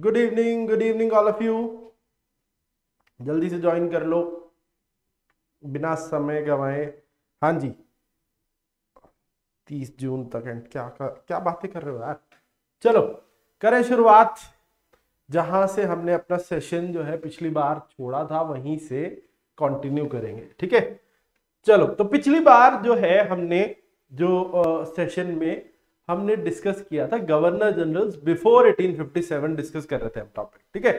Good evening good evening all of you जल्दी से join कर लो। बिना समय गवाए। हाँ जी। तीस जून तक एंड क्या क्या बातें कर रहे हो यार? चलो, करें शुरुआत। जहाँ से हमने अपना सेशन जो है पिछली बार छोड़ा था, वहीं से कंटिन्यू करेंगे। ठीक है? चलो तो पिछली बार जो है हमने जो सेशन में हमने डिस्कस किया था गवर्नर जनरल्स बिफोर 1857 डिस्कस कर रहे थे हम टॉपिक ठीक है?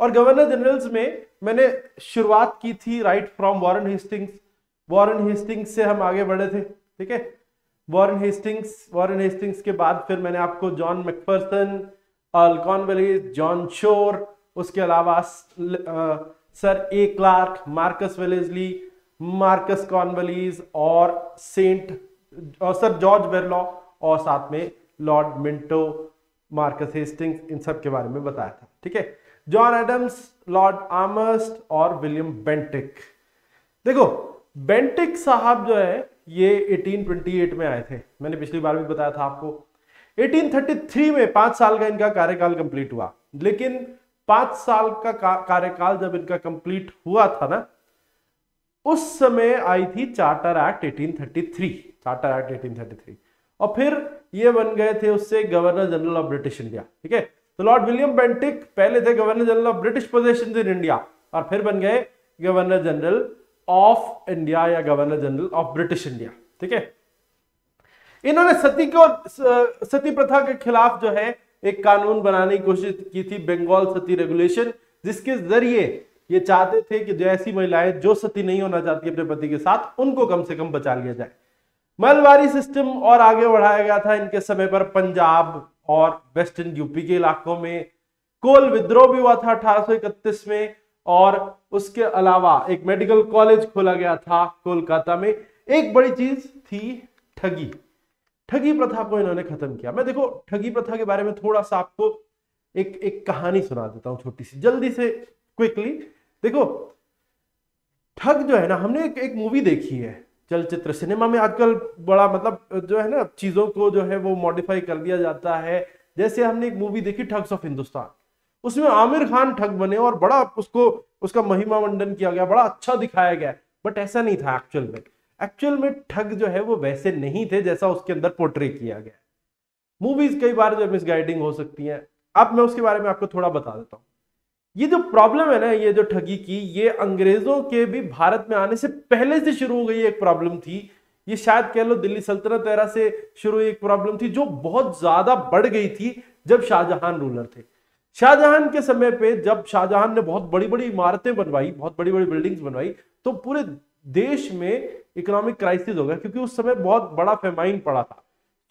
और गवर्नर जनरल्स में मैंने शुरुआत की थी right from Warren Hastings Warren Hastings से हम आगे बढ़े थे, ठीक है? वॉरेन हेस्टिंग्स वॉरेन हेस्टिंग्स के बाद फिर मैंने आपको John Macpherson Cornwallis John Shore उसके अलावा sir A Clarke Marquess Wellesley Marquess Cornwallis और सेंट और सर जॉर्ज बेरलॉ और साथ में लॉर्ड मिंटो, मार्कस हेस्टिंग्स, इन सब के बारे में बताया था। ठीक है? जॉन एडम्स, लॉर्ड आमस्ट और विलियम बेंटिक। देखो, बेंटिक साहब जो है, ये 1828 में आए थे। मैंने पिछली बार भी बताया था आपको। 1833 में पाँच साल का इनका कार्यकाल कंप्लीट हुआ। लेकिन पाँच साल का कार्यकाल जब इनका कंप्लीट हुआ था ना, उस समय आई थी चार्टर एक्ट 1833 चार्टर एक्ट 1833 और फिर ये बन गए थे उससे governor general of British India, ठीक है? तो लॉर्ड विलियम बेंटिक पहले थे governor general of British possession in India और फिर बन गए गवर्नर जनरल ऑफ़ इंडिया या governor general of British India, ठीक है? इन्होंने सती को, सती प्रथा के खिलाफ जो है एक कानून बनाने की कोशिश की थी, बंगाल सती रेगुलेशन, जिसके ज़रिए ये चाहते थे कि जो ऐसी महिलाएँ जो सती नहीं होना चाहती अपने पति के साथ, उनको कम से कम बचा लिया जाए। मलबारी सिस्टम और आगे बढ़ाया गया था। इनके समय पर पंजाब और वेस्टर्न यूपी के इलाकों में कोल विद्रोह भी हुआ था अठारह सौ इकतीस में और उसके अलावा एक मेडिकल कॉलेज खोला गया था कोलकाता में। एक बड़ी चीज़ थी ठगी। ठगी प्रथा को इन्होंने खत्म किया। मैं देखो ठगी प्रथा के बारे में थोड़ा सा आपको एक एक कहानी सुना देता हूँ छोटी सी जल्दी से क्विकली देखो ठग जो है ना हमने एक, एक मूवी देखी है। चलचित्र सिनेमा में आजकल बड़ा मतलब जो है ना, चीज़ों को जो है वो मॉडिफाई कर दिया जाता है। जैसे हमने एक मूवी देखी ठग्स ऑफ़ हिंदुस्तान उसमें आमिर खान ठग बने और बड़ा उसको, उसका महिमा मंडन किया गया, बड़ा अच्छा दिखाया गया। बट ऐसा नहीं था एक्चुअल में। एक्चुअल में ठग जो है वो वैसे नहीं थे जैसा उसके अंदर पोर्ट्रे किया गया। मूवीज़ कई बार जो मिसगाइडिंग हो सकती है। अब मैं उसके बारे में आपको थोड़ा बता देता हूँ। ये जो प्रॉब्लम है ना, ये जो ठगी की, ये अंग्रेज़ों के भी भारत में आने से पहले से शुरू हो गई एक प्रॉब्लम थी। ये शायद कह लो दिल्ली सल्तनत एरा से शुरू एक प्रॉब्लम थी, जो बहुत ज़्यादा बढ़ गई थी जब शाहजहां रूलर थे। शाहजहां के समय पे जब शाहजहां ने बहुत बड़ी बड़ी इमारतें बनवाई, बहुत बड़ी बड़ी बिल्डिंग्स बनवाई तो पूरे देश में इकोनॉमिक क्राइसिस हो गया, क्योंकि उस समय बहुत बड़ा फेमाइन पड़ा था।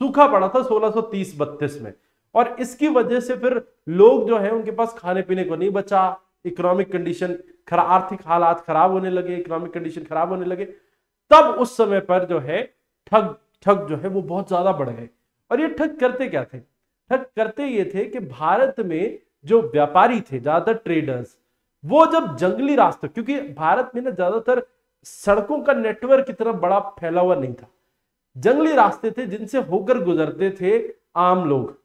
सूखा पड़ा था 1630-32 में। और इसकी वजह से फिर लोग जो है, उनके पास खाने पीने को नहीं बचा। इकोनॉमिक कंडीशन खरा, आर्थिक हालात खराब होने लगे इकोनॉमिक कंडीशन खराब होने लगे। तब उस समय पर जो है, ठग ठग जो है, वो बहुत ज़्यादा बढ़ गए। और ये ठग करते क्या थे? ठग करते ये थे कि भारत में जो व्यापारी थे, ज़्यादातर ट्रेडर्स वो जब जंगली रास्ते, क्योंकि भारत में ना ज़्यादातर सड़कों का नेटवर्क इतना बड़ा फैला हुआ नहीं था। जंगली रास्ते थे जिनसे होकर गुजरते थे आम लोग।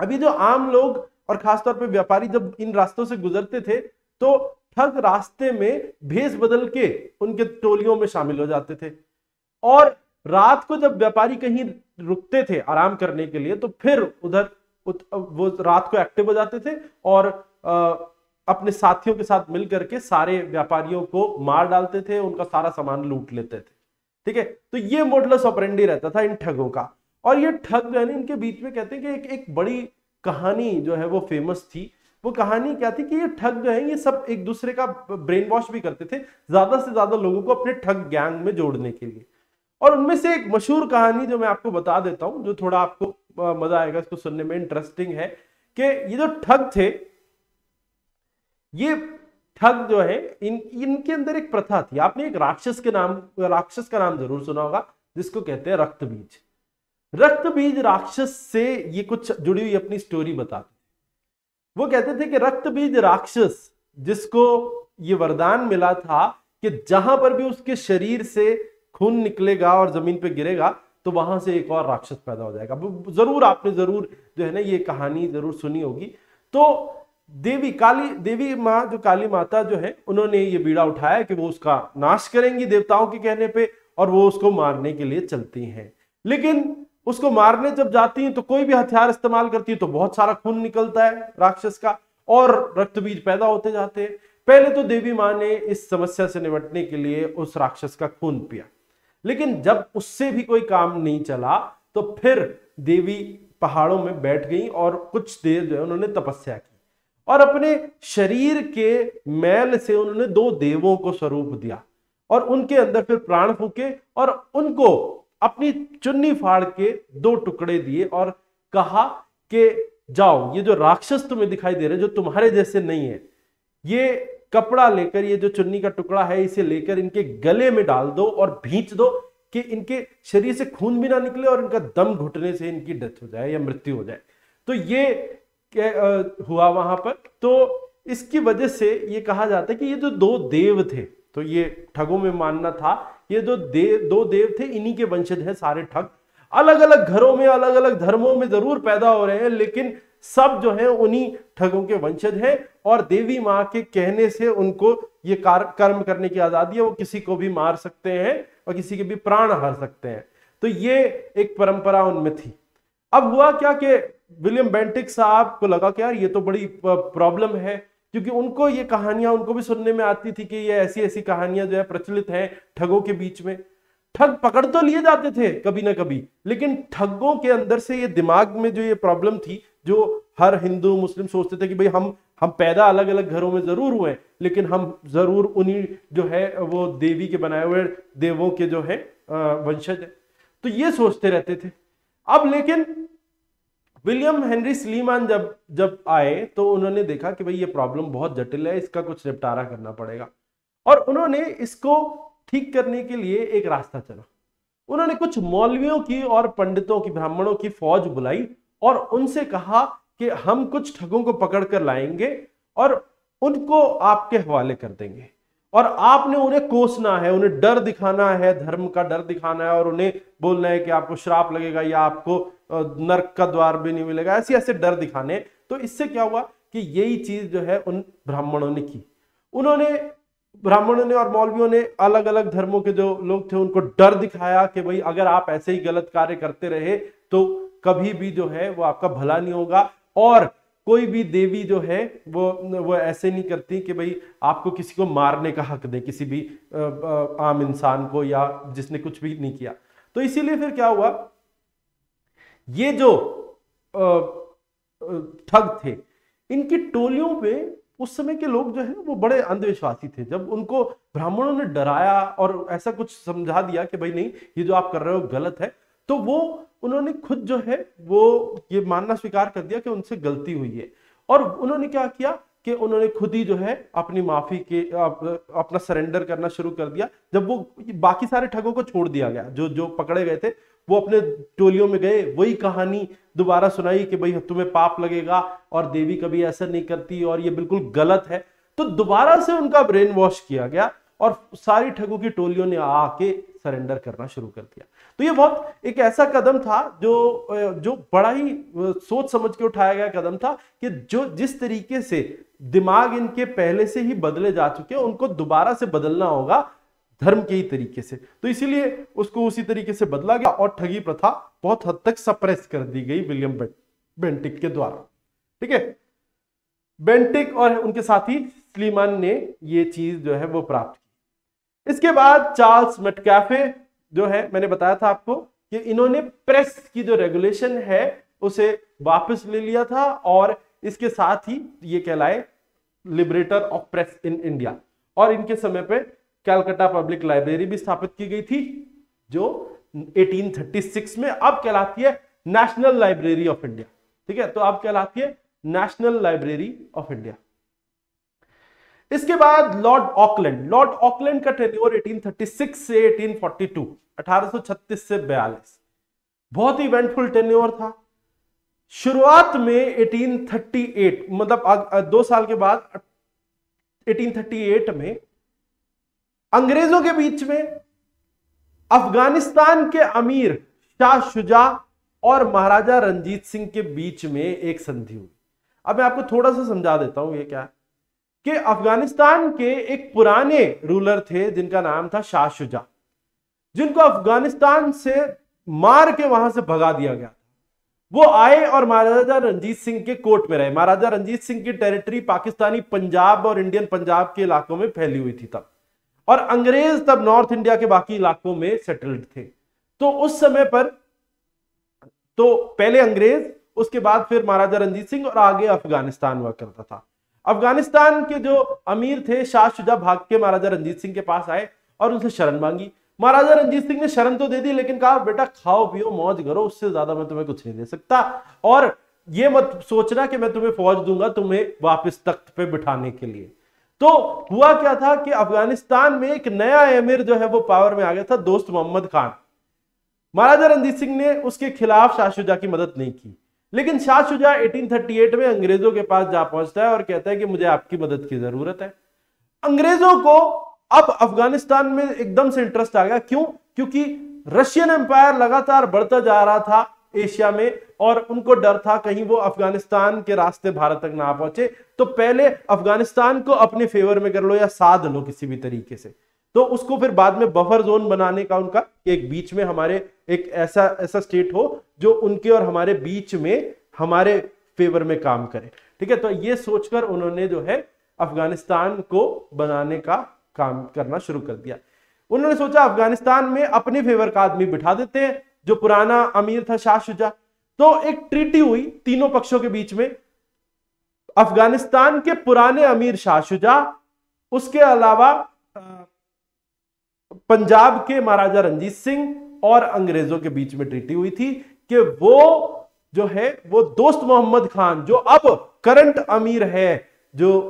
अभी जो आम लोग और खासतौर पे व्यापारी जब इन रास्तों से गुजरते थे तो ठग रास्ते में भेस बदल के उनके टोलियों में शामिल हो जाते थे। और रात को जब व्यापारी कहीं रुकते थे आराम करने के लिए तो फिर उधर वो रात को एक्टिव हो जाते थे और आ, अपने साथियों के साथ मिल करके सारे व्यापारियों को मार डालते थे उनका सारा सामान लूट लेते थे। ठीक है? तो ये मॉडलस ऑपरेंडी रहता था इन ठगों का। और ये ठग जो है ना, इनके बीच में कहते हैं कि एक एक बड़ी कहानी जो है वो फ़ेमस थी। वो कहानी क्या थी कि ये ठग जो है, ये सब एक दूसरे का ब्रेन वॉश भी करते थे, ज़्यादा से ज़्यादा लोगों को अपने ठग गैंग में जोड़ने के लिए। और उनमें से एक मशहूर कहानी जो मैं आपको बता देता हूँ, जो थोड़ा आपको मज़ा आएगा इसको सुनने में इंटरेस्टिंग है कि ये जो ठग थे, ये ठग जो है, इन, इनके अंदर एक प्रथा थी। आपने एक राक्षस के नाम, राक्षस का नाम ज़रूर सुना होगा, जिसको कहते हैं रक्त बीज रक्त बीज राक्षस से ये कुछ जुड़ी हुई अपनी स्टोरी बताते वो कहते थे कि रक्त बीज राक्षस जिसको ये वरदान मिला था कि जहाँ पर भी उसके शरीर से खून निकलेगा और ज़मीन पे गिरेगा तो वहाँ से एक और राक्षस पैदा हो जाएगा। ज़रूर आपने ज़रूर जो है ना, ये कहानी ज़रूर सुनी होगी। तो देवी काली, देवी माँ, जो काली माता जो है, उन्होंने ये बीड़ा उठाया कि वो उसका नाश करेंगी देवताओं के कहने पे और वो उसको मारने के लिए चलती हैं। लेकिन उसको मारने जब जाती हैं तो कोई भी हथियार इस्तेमाल करती है तो बहुत सारा खून निकलता है राक्षस का, और रक्त बीज पैदा होते जाते हैं। पहले तो देवी माँ ने इस समस्या से निपटने के लिए उस राक्षस का खून पिया। लेकिन जब उससे भी कोई काम नहीं चला तो फिर देवी पहाड़ों में बैठ गई और कुछ देर जो है उन्होंने तपस्या की। और अपने शरीर के मैल से उन्होंने दो देवों को स्वरूप दिया, और उनके अंदर फिर प्राण फूके, और उनको अपनी चुन्नी फाड़ के दो टुकड़े दिए और कहा कि जाओ, ये जो राक्षस तुम्हें दिखाई दे रहे जो तुम्हारे जैसे नहीं है, ये कपड़ा लेकर, ये जो चुन्नी का टुकड़ा है, इसे लेकर इनके गले में डाल दो और भींच दो कि इनके शरीर से खून भी ना निकले और इनका दम घुटने से इनकी डेथ हो जाए या मृत्यु हो जाए। तो ये हुआ वहाँ पर। तो इसकी वजह से ये कहा जाता है कि ये जो दो देव थे तो ये ठगों में मानना था ये जो देव, दो देव थे, इन्हीं के वंशज हैं सारे ठग। अलग अलग घरों में अलग अलग धर्मों में ज़रूर पैदा हो रहे हैं, लेकिन सब जो है, उन्हीं ठगों के वंशज हैं, और देवी माँ के कहने से उनको ये कर्म करने की आज़ादी है, वो किसी को भी मार सकते हैं, और किसी के भी प्राण हर सकते हैं। तो ये एक परंपरा उनमें थी। अब हुआ क्या कि विलियम बेंटिक साहब को लगा कि यार, ये तो बड़ी प्रॉब्लम है क्योंकि उनको ये कहानियाँ, उनको भी सुनने में आती थी कि ये ऐसी ऐसी कहानियाँ जो है प्रचलित हैं ठगों के बीच में। ठग पकड़ तो लिए जाते थे कभी ना कभी, लेकिन ठगों के अंदर से ये दिमाग में जो ये प्रॉब्लम थी, जो हर हिंदू, मुस्लिम सोचते थे कि भाई हम हम पैदा अलग अलग घरों में ज़रूर हुए लेकिन हम ज़रूर उन्हीं जो है, वो देवी के बनाए हुए देवों के जो है वंशज है। तो ये सोचते रहते थे। अब लेकिन विलियम हेनरी स्लीमान जब जब आए तो उन्होंने देखा कि भाई ये प्रॉब्लम बहुत जटिल है, इसका कुछ निपटारा करना पड़ेगा। और उन्होंने इसको ठीक करने के लिए एक रास्ता चला उन्होंने कुछ मौलवियों की और पंडितों की, ब्राह्मणों की फौज बुलाई और उनसे कहा कि हम कुछ ठगों को पकड़ कर लाएँगे और उनको आपके हवाले कर देंगे। और आपने उन्हें कोसना है, उन्हें डर दिखाना है, धर्म का डर दिखाना है और उन्हें बोलना है कि आपको श्राप लगेगा या आपको नर्क का द्वार भी नहीं मिलेगा। ऐसे ऐसे डर दिखाने। तो इससे क्या हुआ कि यही चीज़ जो है उन ब्राह्मणों ने की। उन्होंने, ब्राह्मणों ने और मौलवियों ने अलग अलग धर्मों के जो लोग थे, उनको डर दिखाया कि भाई, अगर आप ऐसे ही गलत कार्य करते रहे तो कभी भी जो है वो आपका भला नहीं होगा। और कोई भी देवी जो है, वो वो ऐसे नहीं करती कि भाई, आपको किसी को मारने का हक दे, किसी भी आम इंसान को या जिसने कुछ भी नहीं किया। तो इसीलिए फिर क्या हुआ ये जो ठग थे, इनकी टोलियों पे उस समय के लोग जो है, वो बड़े अंधविश्वासी थे। जब उनको ब्राह्मणों ने डराया और ऐसा कुछ समझा दिया कि भाई नहीं, ये जो आप कर रहे हो गलत है तो वो, उन्होंने खुद जो है, वो ये मानना स्वीकार कर दिया कि उनसे गलती हुई है। और उन्होंने क्या किया कि उन्होंने खुद ही जो है, अपनी माफ़ी के अपना सरेंडर करना शुरू कर दिया, जब वो बाकी सारे ठगों को छोड़ दिया गया, जो जो पकड़े गए थे। वो अपने टोलियों में गए, वही कहानी दोबारा सुनाई कि भाई, तुम्हें पाप लगेगा और देवी कभी ऐसा नहीं करती और ये बिल्कुल गलत है। तो दोबारा से उनका ब्रेन वॉश किया गया और सारी ठगों की टोलियों ने आके सरेंडर करना शुरू कर दिया। तो ये बहुत एक ऐसा कदम था जो जो बड़ा ही सोच समझ के उठाया गया कदम था कि जो जिस तरीके से दिमाग इनके पहले से ही बदले जा चुके हैं, उनको दोबारा से बदलना होगा धर्म के ही तरीके से। तो इसीलिए उसको उसी तरीके से बदला गया और ठगी प्रथा बहुत हद तक सप्रेस कर दी गई विलियम बेंटिक के द्वारा। ठीक है? बेंटिक और उनके साथी स्लीमान ने ये चीज़ जो है वो प्राप्त की। इसके बाद चार्ल्स मेटकैफे जो है, मैंने बताया था आपको कि इन्होंने प्रेस की जो रेगुलेशन है, उसे वापस ले लिया था और इसके साथ ही ये कहलाए liberator of press in India. और इनके समय पे कैलकाटा पब्लिक लाइब्रेरी भी स्थापित की गई थी, जो 1836 में अब कहलाती है नेशनल लाइब्रेरी ऑफ़ इंडिया। ठीक है तो अब कहलाती है नेशनल लाइब्रेरी ऑफ़ इंडिया। इसके बाद लॉर्ड ऑकलैंड। लॉर्ड ऑकलैंड का टेन्योर 1836 से 1842 1836 से 42 बहुत ही इवेंटफुल टेन्योर था। शुरुआत में 1838 मतलब दो साल के बाद 1838 में अंग्रेज़ों के बीच में, अफ़गानिस्तान के अमीर शाह शुजा और महाराजा रंजीत सिंह के बीच में एक संधि हुई। अब मैं आपको थोड़ा सा समझा देता हूँ ये क्या है। कि अफ़गानिस्तान के एक पुराने रूलर थे, जिनका नाम था शाह शुजा, जिनको अफ़गानिस्तान से मार के वहाँ से भगा दिया गया वो आए और महाराजा रंजीत सिंह के कोर्ट में रहे। महाराजा रंजीत सिंह की टेरिटरी पाकिस्तानी पंजाब और इंडियन पंजाब के इलाकों में फैली हुई थी तब। और अंग्रेज़ तब नॉर्थ इंडिया के बाकी इलाकों में सेटल्ड थे। तो उस समय पर तो पहले अंग्रेज़, उसके बाद फिर महाराजा रंजीत सिंह और आगे अफ़गानिस्तान हुआ करता था। अफ़गानिस्तान के जो अमीर थे शाह शुजा भाग के महाराजा रंजीत सिंह के पास आए और उनसे शरण मांगी। महाराजा रंजीत सिंह ने शरण तो दे दी, लेकिन कहा, बेटा, खाओ, पियो, मौज करो, उससे ज़्यादा मैं तुम्हें कुछ नहीं दे सकता। और ये मत सोचना कि मैं तुम्हें फौज दूँगा तुम्हें वापस तख्त पे बिठाने के लिए। तो हुआ क्या था कि अफ़गानिस्तान में एक नया अमीर जो है वो पावर में आ गया था, दोस्त मोहम्मद खान। महाराजा रंजीत सिंह ने उसके खिलाफ शाह शुजा की मदद नहीं की। लेकिन शाह शुजा 1838 में अंग्रेज़ों के पास जा पहुँचता है और कहता है कि मुझे आपकी मदद की ज़रूरत है। अंग्रेज़ों को अब अफ़गानिस्तान में एकदम से इंटरेस्ट आ गया। क्यों? क्योंकि रशियन एम्पायर लगातार बढ़ता जा रहा था। एशिया में, और उनको डर था कहीं वो अफ़गानिस्तान के रास्ते भारत तक ना पहुँचे। तो पहले अफ़गानिस्तान को अपने फेवर में कर लो या साध लो किसी भी तरीके से। तो उसको फिर बाद में बफर जोन बनाने का उनका एक बीच में हमारे एक ऐसा ऐसा स्टेट हो जो उनके और हमारे बीच में हमारे फेवर में काम करे। ठीक है? तो ये सोचकर उन्होंने जो है अफ़गानिस्तान को बनाने का काम करना शुरू कर दिया। उन्होंने सोचा अफ़गानिस्तान में अपने फेवर का आदमी बिठा देते हैं जो पुराना अमीर था शाह शुजा। तो एक ट्रीटी हुई तीनों पक्षों के बीच में। अफ़गानिस्तान के पुराने अमीर शाह शुजा, उसके अलावा पंजाब के महाराजा रंजीत सिंह और अंग्रेज़ों के बीच में ट्रीटी हुई थी कि वो जो है, वो दोस्त मोहम्मद खान, जो अब करंट अमीर है, जो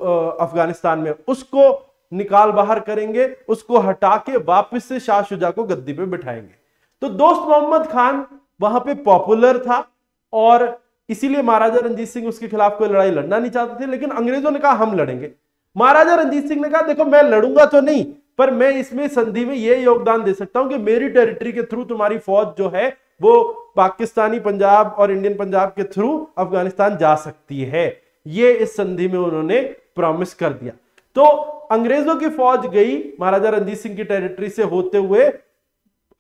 अफ़गानिस्तान में, उसको निकाल बाहर करेंगे, उसको हटा के वापस से शाह शुजा को गद्दी पे बिठाएँगे। तो दोस्त मोहम्मद खान वहाँ पे पॉपुलर था और इसीलिए महाराजा रंजीत सिंह उसके खिलाफ कोई लड़ाई लड़ना नहीं चाहते थे, लेकिन अंग्रेज़ों ने कहा, हम लड़ेंगे। महाराजा रंजीत सिंह ने कहा, देखो, मैं लड़ूँगा तो नहीं, पर मैं इसमें संधि में यह योगदान दे सकता हूँ कि मेरी टेरिटरी के थ्रू तुम्हारी फौज जो है, वो पाकिस्तानी पंजाब और इंडियन पंजाब के थ्रू अफ़गानिस्तान जा सकती है। ये इस संधि में उन्होंने प्रॉमिस कर दिया। तो अंग्रेज़ों की फौज गई, महाराजा रंजीत सिंह की टेरिटरी से होते हुए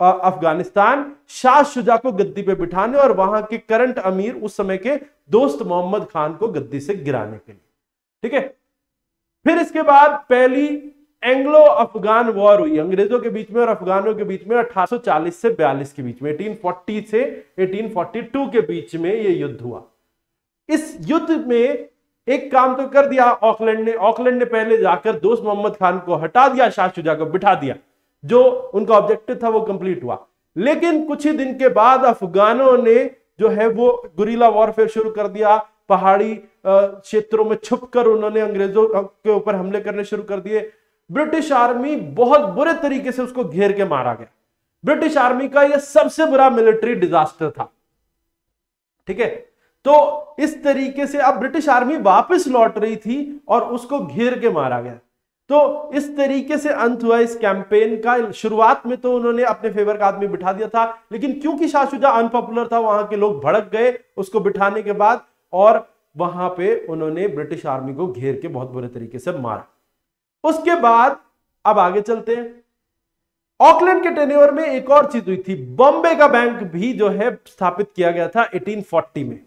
अफ़गानिस्तान शाह शुजा को गद्दी पे बिठाने और वहाँ के करंट अमीर उस समय के दोस्त मोहम्मद खान को गद्दी से गिराने के लिए। ठीक है? फिर इसके बाद पहली एंग्लो अफगान वॉर हुई। अंग्रेज़ों के बीच में और अफगानों के बीच में 1840 से 42 के बीच में 1840 से 1842 के बीच में यह युद्ध हुआ। इस युद्ध में एक काम तो कर दिया ऑकलैंड ने। ऑकलैंड ने पहले जाकर दोस्त मोहम्मद खान को हटा दिया, शाह शुजा को बिठा दिया। जो उनका ऑब्जेक्टिव था वो कंप्लीट हुआ। लेकिन कुछ ही दिन के बाद अफगानों ने जो है वो गुरीला वॉरफेयर शुरू कर दिया। पहाड़ी क्षेत्रों में छुपकर उन्होंने अंग्रेज़ों के ऊपर हमले करने शुरू कर दिए। ब्रिटिश आर्मी बहुत बुरे तरीके से उसको घेर के मारा गया। ब्रिटिश आर्मी का यह सबसे बुरा मिलिट्री डिजास्टर था। ठीक है? तो इस तरीके से अब ब्रिटिश आर्मी वापस लौट रही थी और उसको घेर के मारा गया। तो इस तरीके से अंत हुआ इस कैंपेन का। शुरुआत में तो उन्होंने अपने फेवर का आदमी बिठा दिया था, लेकिन क्योंकि शाहशुजा अनपॉपुलर था, वहाँ के लोग भड़क गए उसको बिठाने के बाद और वहाँ पे उन्होंने ब्रिटिश आर्मी को घेर के बहुत बुरे तरीके से मारा। उसके बाद अब आगे चलते हैं। ऑकलैंड के टेन्योर में एक और चीज़ हुई थी। बॉम्बे का बैंक भी जो है स्थापित किया गया था 1840 में।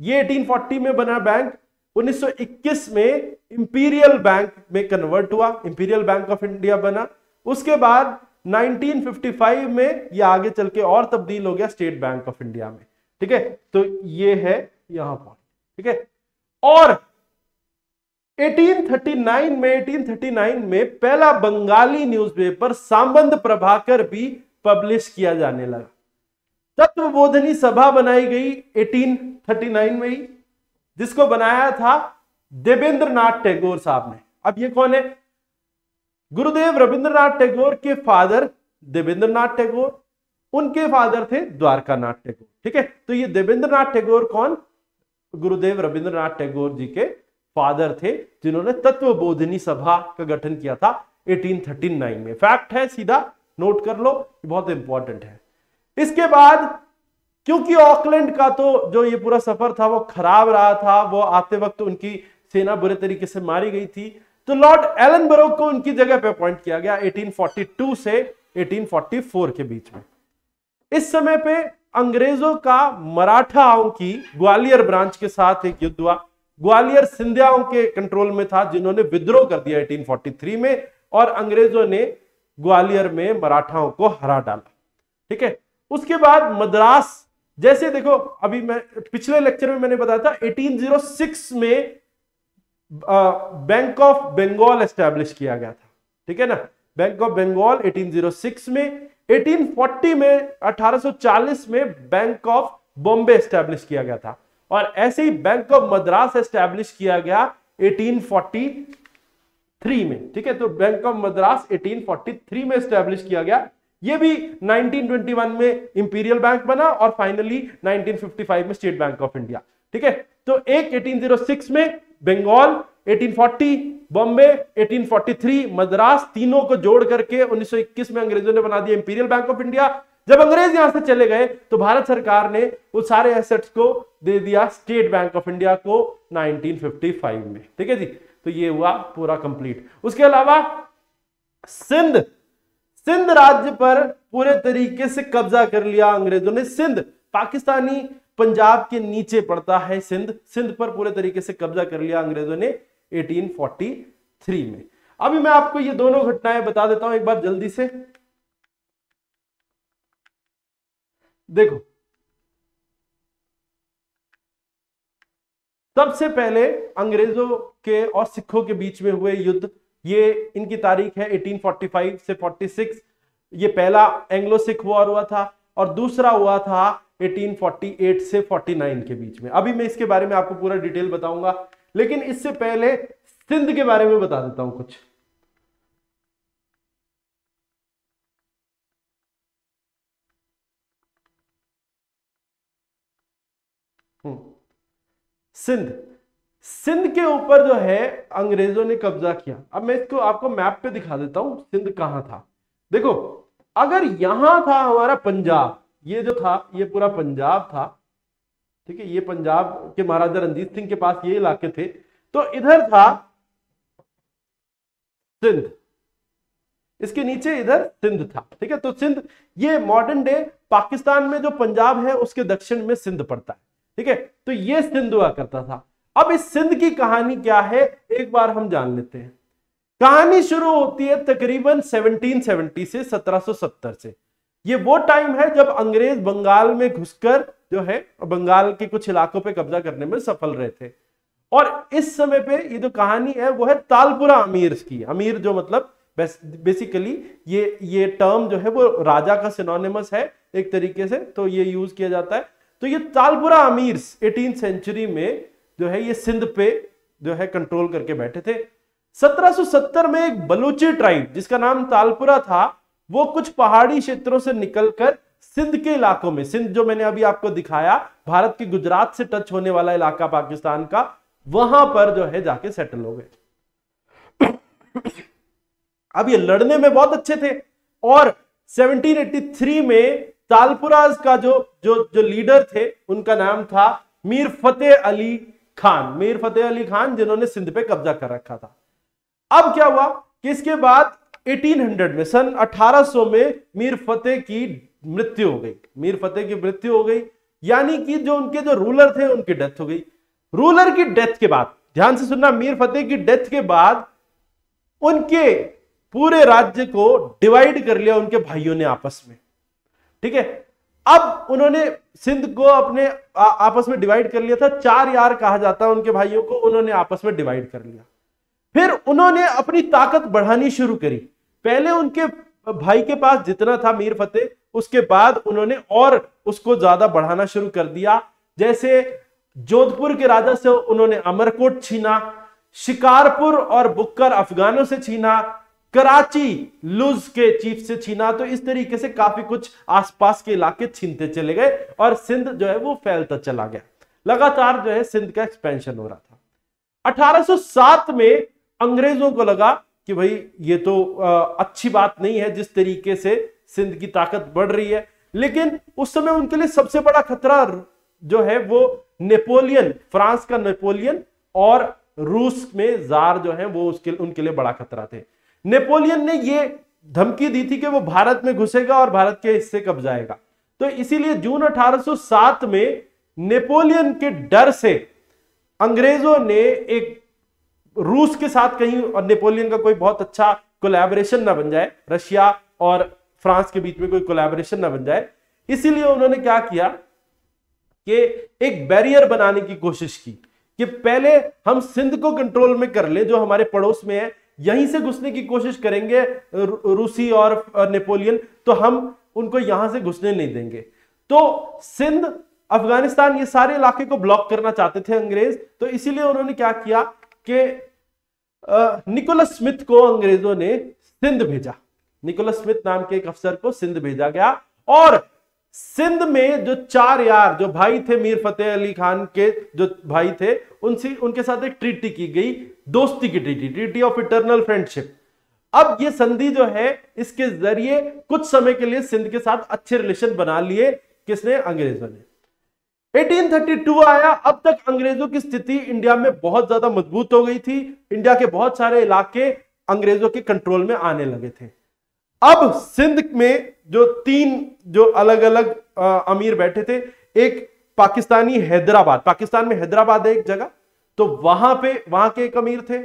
ये 1840 में बना बैंक 1921 में इंपीरियल बैंक में कन्वर्ट हुआ इंपीरियल बैंक ऑफ़ इंडिया बना। उसके बाद 1955 में ये आगे चल के और तब्दील हो गया स्टेट बैंक ऑफ़ इंडिया में। ठीक है? तो ये है यहाँ पर ठीक है? और 1839 में 1839 में पहला बंगाली न्यूज़पेपर सांबंद प्रभाकर भी पब्लिश किया जाने लगा। तत्वबोधनी सभा बनाई गई 1839 में ही। जिसको बनाया था देवेंद्र नाथ टैगोर साहब ने। अब ये कौन है? गुरुदेव रविंद्रनाथ टैगोर के फादर देवेंद्र नाथ टैगोर, उनके फादर थे द्वारका नाथ टैगोर, ठीक है? तो ये देवेंद्र नाथ टैगोर कौन? गुरुदेव रविंद्रनाथ टैगोर जी के फादर थे, जिन्होंने तत्वबोधिनी सभा का गठन किया था 1839 में। फैक्ट है, सीधा नोट कर लो बहुत इंपॉर्टेंट है। इसके बाद क्योंकि ऑकलैंड का तो जो ये पूरा सफ़र था, वो खराब रहा था, वो आते वक्त उनकी सेना बुरे तरीके से मारी गई थी। तो लॉर्ड एलन बरो को उनकी जगह पे अपॉइंट किया गया 1842 से 1844 के बीच में। इस समय पे अंग्रेज़ों का मराठाओं की ग्वालियर ब्रांच के साथ एक युद्ध हुआ। ग्वालियर सिंधियाओं के कंट्रोल में था, जिन्होंने विद्रोह कर दिया 1843 में, और अंग्रेज़ों ने ग्वालियर में मराठाओं को हरा डाला। ठीक है? उसके बाद मद्रास जैसे देखो, अभी मैं, पिछले लेक्चर में मैंने बताया था 1806 में बैंक ऑफ़ बंगाल एस्टेब्लिश किया गया था। ठीक है ना? बैंक ऑफ़ बंगाल 1806 में 1840 में 1840 में बैंक ऑफ़ बॉम्बे एस्टेब्लिश किया गया था। और ऐसे ही बैंक ऑफ़ मद्रास एस्टेब्लिश किया गया 1843 में। ठीक है? तो बैंक ऑफ़ मद्रास 1843 में एस्टेब्लिश किया गया। ये भी 1921 में इंपीरियल बैंक बना और फाइनली 1955 में स्टेट बैंक ऑफ़ इंडिया ठीक है? तो एक 1806 में बंगाल 1840 बॉम्बे 1843 मद्रास तीनों को जोड़ करके 1921 में अंग्रेज़ों ने बना दिया इंपीरियल बैंक ऑफ़ इंडिया जब अंग्रेज़ यहाँ से चले गए तो भारत सरकार ने उस सारे एसेट्स को दे दिया स्टेट बैंक ऑफ़ इंडिया को 1955 में। ठीक है जी? तो ये हुआ पूरा कंप्लीट उसके अलावा सिंध सिंध राज्य पर पूरे तरीके से कब्जा कर लिया अंग्रेज़ों ने। सिंध, पाकिस्तानी पंजाब के नीचे पड़ता है सिंध। सिंध पर पूरे तरीके से कब्जा कर लिया अंग्रेज़ों ने 1843 में। अभी मैं आपको ये दोनों घटनाएँ बता देता हूँ एक बार जल्दी से। देखो, सबसे पहले अंग्रेज़ों के और सिखों के बीच में हुए युद्ध। ये इनकी तारीख है 1845 से 46 ये पहला एंग्लो सिख वॉर हुआ था और दूसरा हुआ था 1848 से 49 के बीच में। अभी मैं इसके बारे में आपको पूरा डिटेल बताऊँगा, लेकिन इससे पहले सिंध के बारे में बता देता हूँ कुछ। हम्म। सिंध सिंध के ऊपर जो है, अंग्रेज़ों ने कब्जा किया। अब मैं इसको आपको मैप पे दिखा देता हूँ, सिंध कहाँ था। देखो, अगर यहाँ था हमारा पंजाब, ये जो था, ये पूरा पंजाब था। ठीक है, ये पंजाब के महाराजा रंजीत सिंह के पास ये इलाके थे। तो इधर था सिंध। इसके नीचे इधर सिंध था। ठीक है तो सिंध, ये मॉडर्न डे पाकिस्तान में जो पंजाब है, उसके दक्षिण में सिंध पड़ता है। ठीक है तो ये सिंध हुआ करता था। अब इस सिंध की कहानी क्या है, एक बार हम जान लेते हैं। कहानी शुरू होती है तकरीबन 1770 से 1770 से ये वो टाइम है जब अंग्रेज़ बंगाल में घुसकर जो है, बंगाल के कुछ इलाकों पे कब्जा करने में सफल रहे थे। और इस समय पे ये जो कहानी है, वो है तालपुरा अमीर की। अमीर जो मतलब बेसिकली ये ये टर्म जो है वो राजा का सिनोनिमस है एक तरीके से तो ये यूज़ किया जाता है। तो ये तालपुरा अमीर एटीन सेंचुरी में जो है ये सिंध पे जो है कंट्रोल करके बैठे थे। 1770 में एक बलूची ट्राइब जिसका नाम तालपुरा था, वो कुछ पहाड़ी क्षेत्रों से निकलकर सिंध के इलाकों में, सिंध जो मैंने अभी आपको दिखाया, भारत के गुजरात से टच होने वाला इलाका पाकिस्तान का, वहाँ पर जो है जाके सेटल हो गए। अब ये लड़ने में बहुत अच्छे थे। और 1783 में तालपुराज का जो जो जो लीडर थे, उनका नाम था मीर फतेह अली खान, मीर फतेह अली खान, जिन्होंने सिंध पे कब्जा कर रखा था। अब क्या हुआ? कि इसके बाद 1800 में, सन 1800 में मीर फतेह की मृत्यु हो गई। मीर फतेह की मृत्यु हो गई, यानी कि जो उनके जो रूलर थे, उनकी डेथ हो गई। रूलर की डेथ के बाद, ध्यान से सुनना, मीर फतेह की डेथ के बाद उनके पूरे राज्य को डिवाइड कर लिया उनके भाइयों ने आपस में। ठीक है? अब उन्होंने सिंध को अपने आ, आपस में डिवाइड कर लिया था। चार यार कहा जाता है उनके भाइयों को उन्होंने आपस में डिवाइड कर लिया। फिर उन्होंने अपनी ताकत बढ़ानी शुरू करी। पहले उनके भाई के पास जितना था मीर फतेह उसके बाद उन्होंने और उसको ज़्यादा बढ़ाना शुरू कर दिया। जैसे जोधपुर के राजा से उन्होंने अमरकोट छीना शिकारपुर और बुक्कर अफगानों से छीना कराची लुज के चीफ से छीना तो इस तरीके से काफ़ी कुछ आसपास के इलाके छीनते चले गए और सिंध जो है वो फैलता चला गया। लगातार जो है सिंध का एक्सपेंशन हो रहा था। 1807 में अंग्रेज़ों को लगा कि भाई ये तो आ, अच्छी बात नहीं है जिस तरीके से सिंध की ताकत बढ़ रही है। लेकिन उस समय उनके लिए सबसे बड़ा खतरा जो है वो नेपोलियन फ्रांस का नेपोलियन और रूस में जार जो है वो उसके उनके लिए बड़ा खतरा थे। नेपोलियन ने ये धमकी दी थी कि वो भारत में घुसेगा और भारत के हिस्से कब जाएगा। तो इसीलिए जून 1807 में नेपोलियन के डर से अंग्रेज़ों ने एक रूस के साथ कहीं और नेपोलियन का कोई बहुत अच्छा कोलैबोरेशन ना बन जाए, रशिया और फ्रांस के बीच में कोई कोलैबोरेशन ना बन जाए। इसीलिए उन्होंने क्या किया कि एक बैरियर बनाने की कोशिश की कि पहले हम सिंध को कंट्रोल में कर ले, जो हमारे पड़ोस में है यहीं से घुसने की कोशिश करेंगे रूसी और नेपोलियन तो हम उनको यहाँ से घुसने नहीं देंगे। तो सिंध, अफ़गानिस्तान, ये सारे इलाके को ब्लॉक करना चाहते थे अंग्रेज़ तो इसीलिए उन्होंने क्या किया कि निकोलस स्मिथ को अंग्रेज़ों ने सिंध भेजा। निकोलस स्मिथ नाम के एक अफसर को सिंध भेजा गया और सिंध में जो चार यार, जो भाई थे मीर फतेह अली खान के, जो भाई थे, उनसे, उनके साथ एक ट्रीटी की गई, दोस्ती की treaty treaty of eternal friendship अब ये संधि जो है, इसके ज़रिए कुछ समय के लिए सिंध के साथ अच्छे रिलेशन बना लिए किसने? अंग्रेज़ों ने। 1832 आया, अब तक अंग्रेज़ों की स्थिति इंडिया में बहुत ज़्यादा मज़बूत हो गई थी। इंडिया के बहुत सारे इलाके अंग्रेज़ों के कंट्रोल में आने लगे थे। अब सिंध में जो तीन, जो अलग अलग अमीर बैठे थे, एक पाकिस्तानी हैदराबाद, पाकिस्तान में हैदराबाद है एक जगह तो वहाँ पे, वहाँ के एक अमीर थे,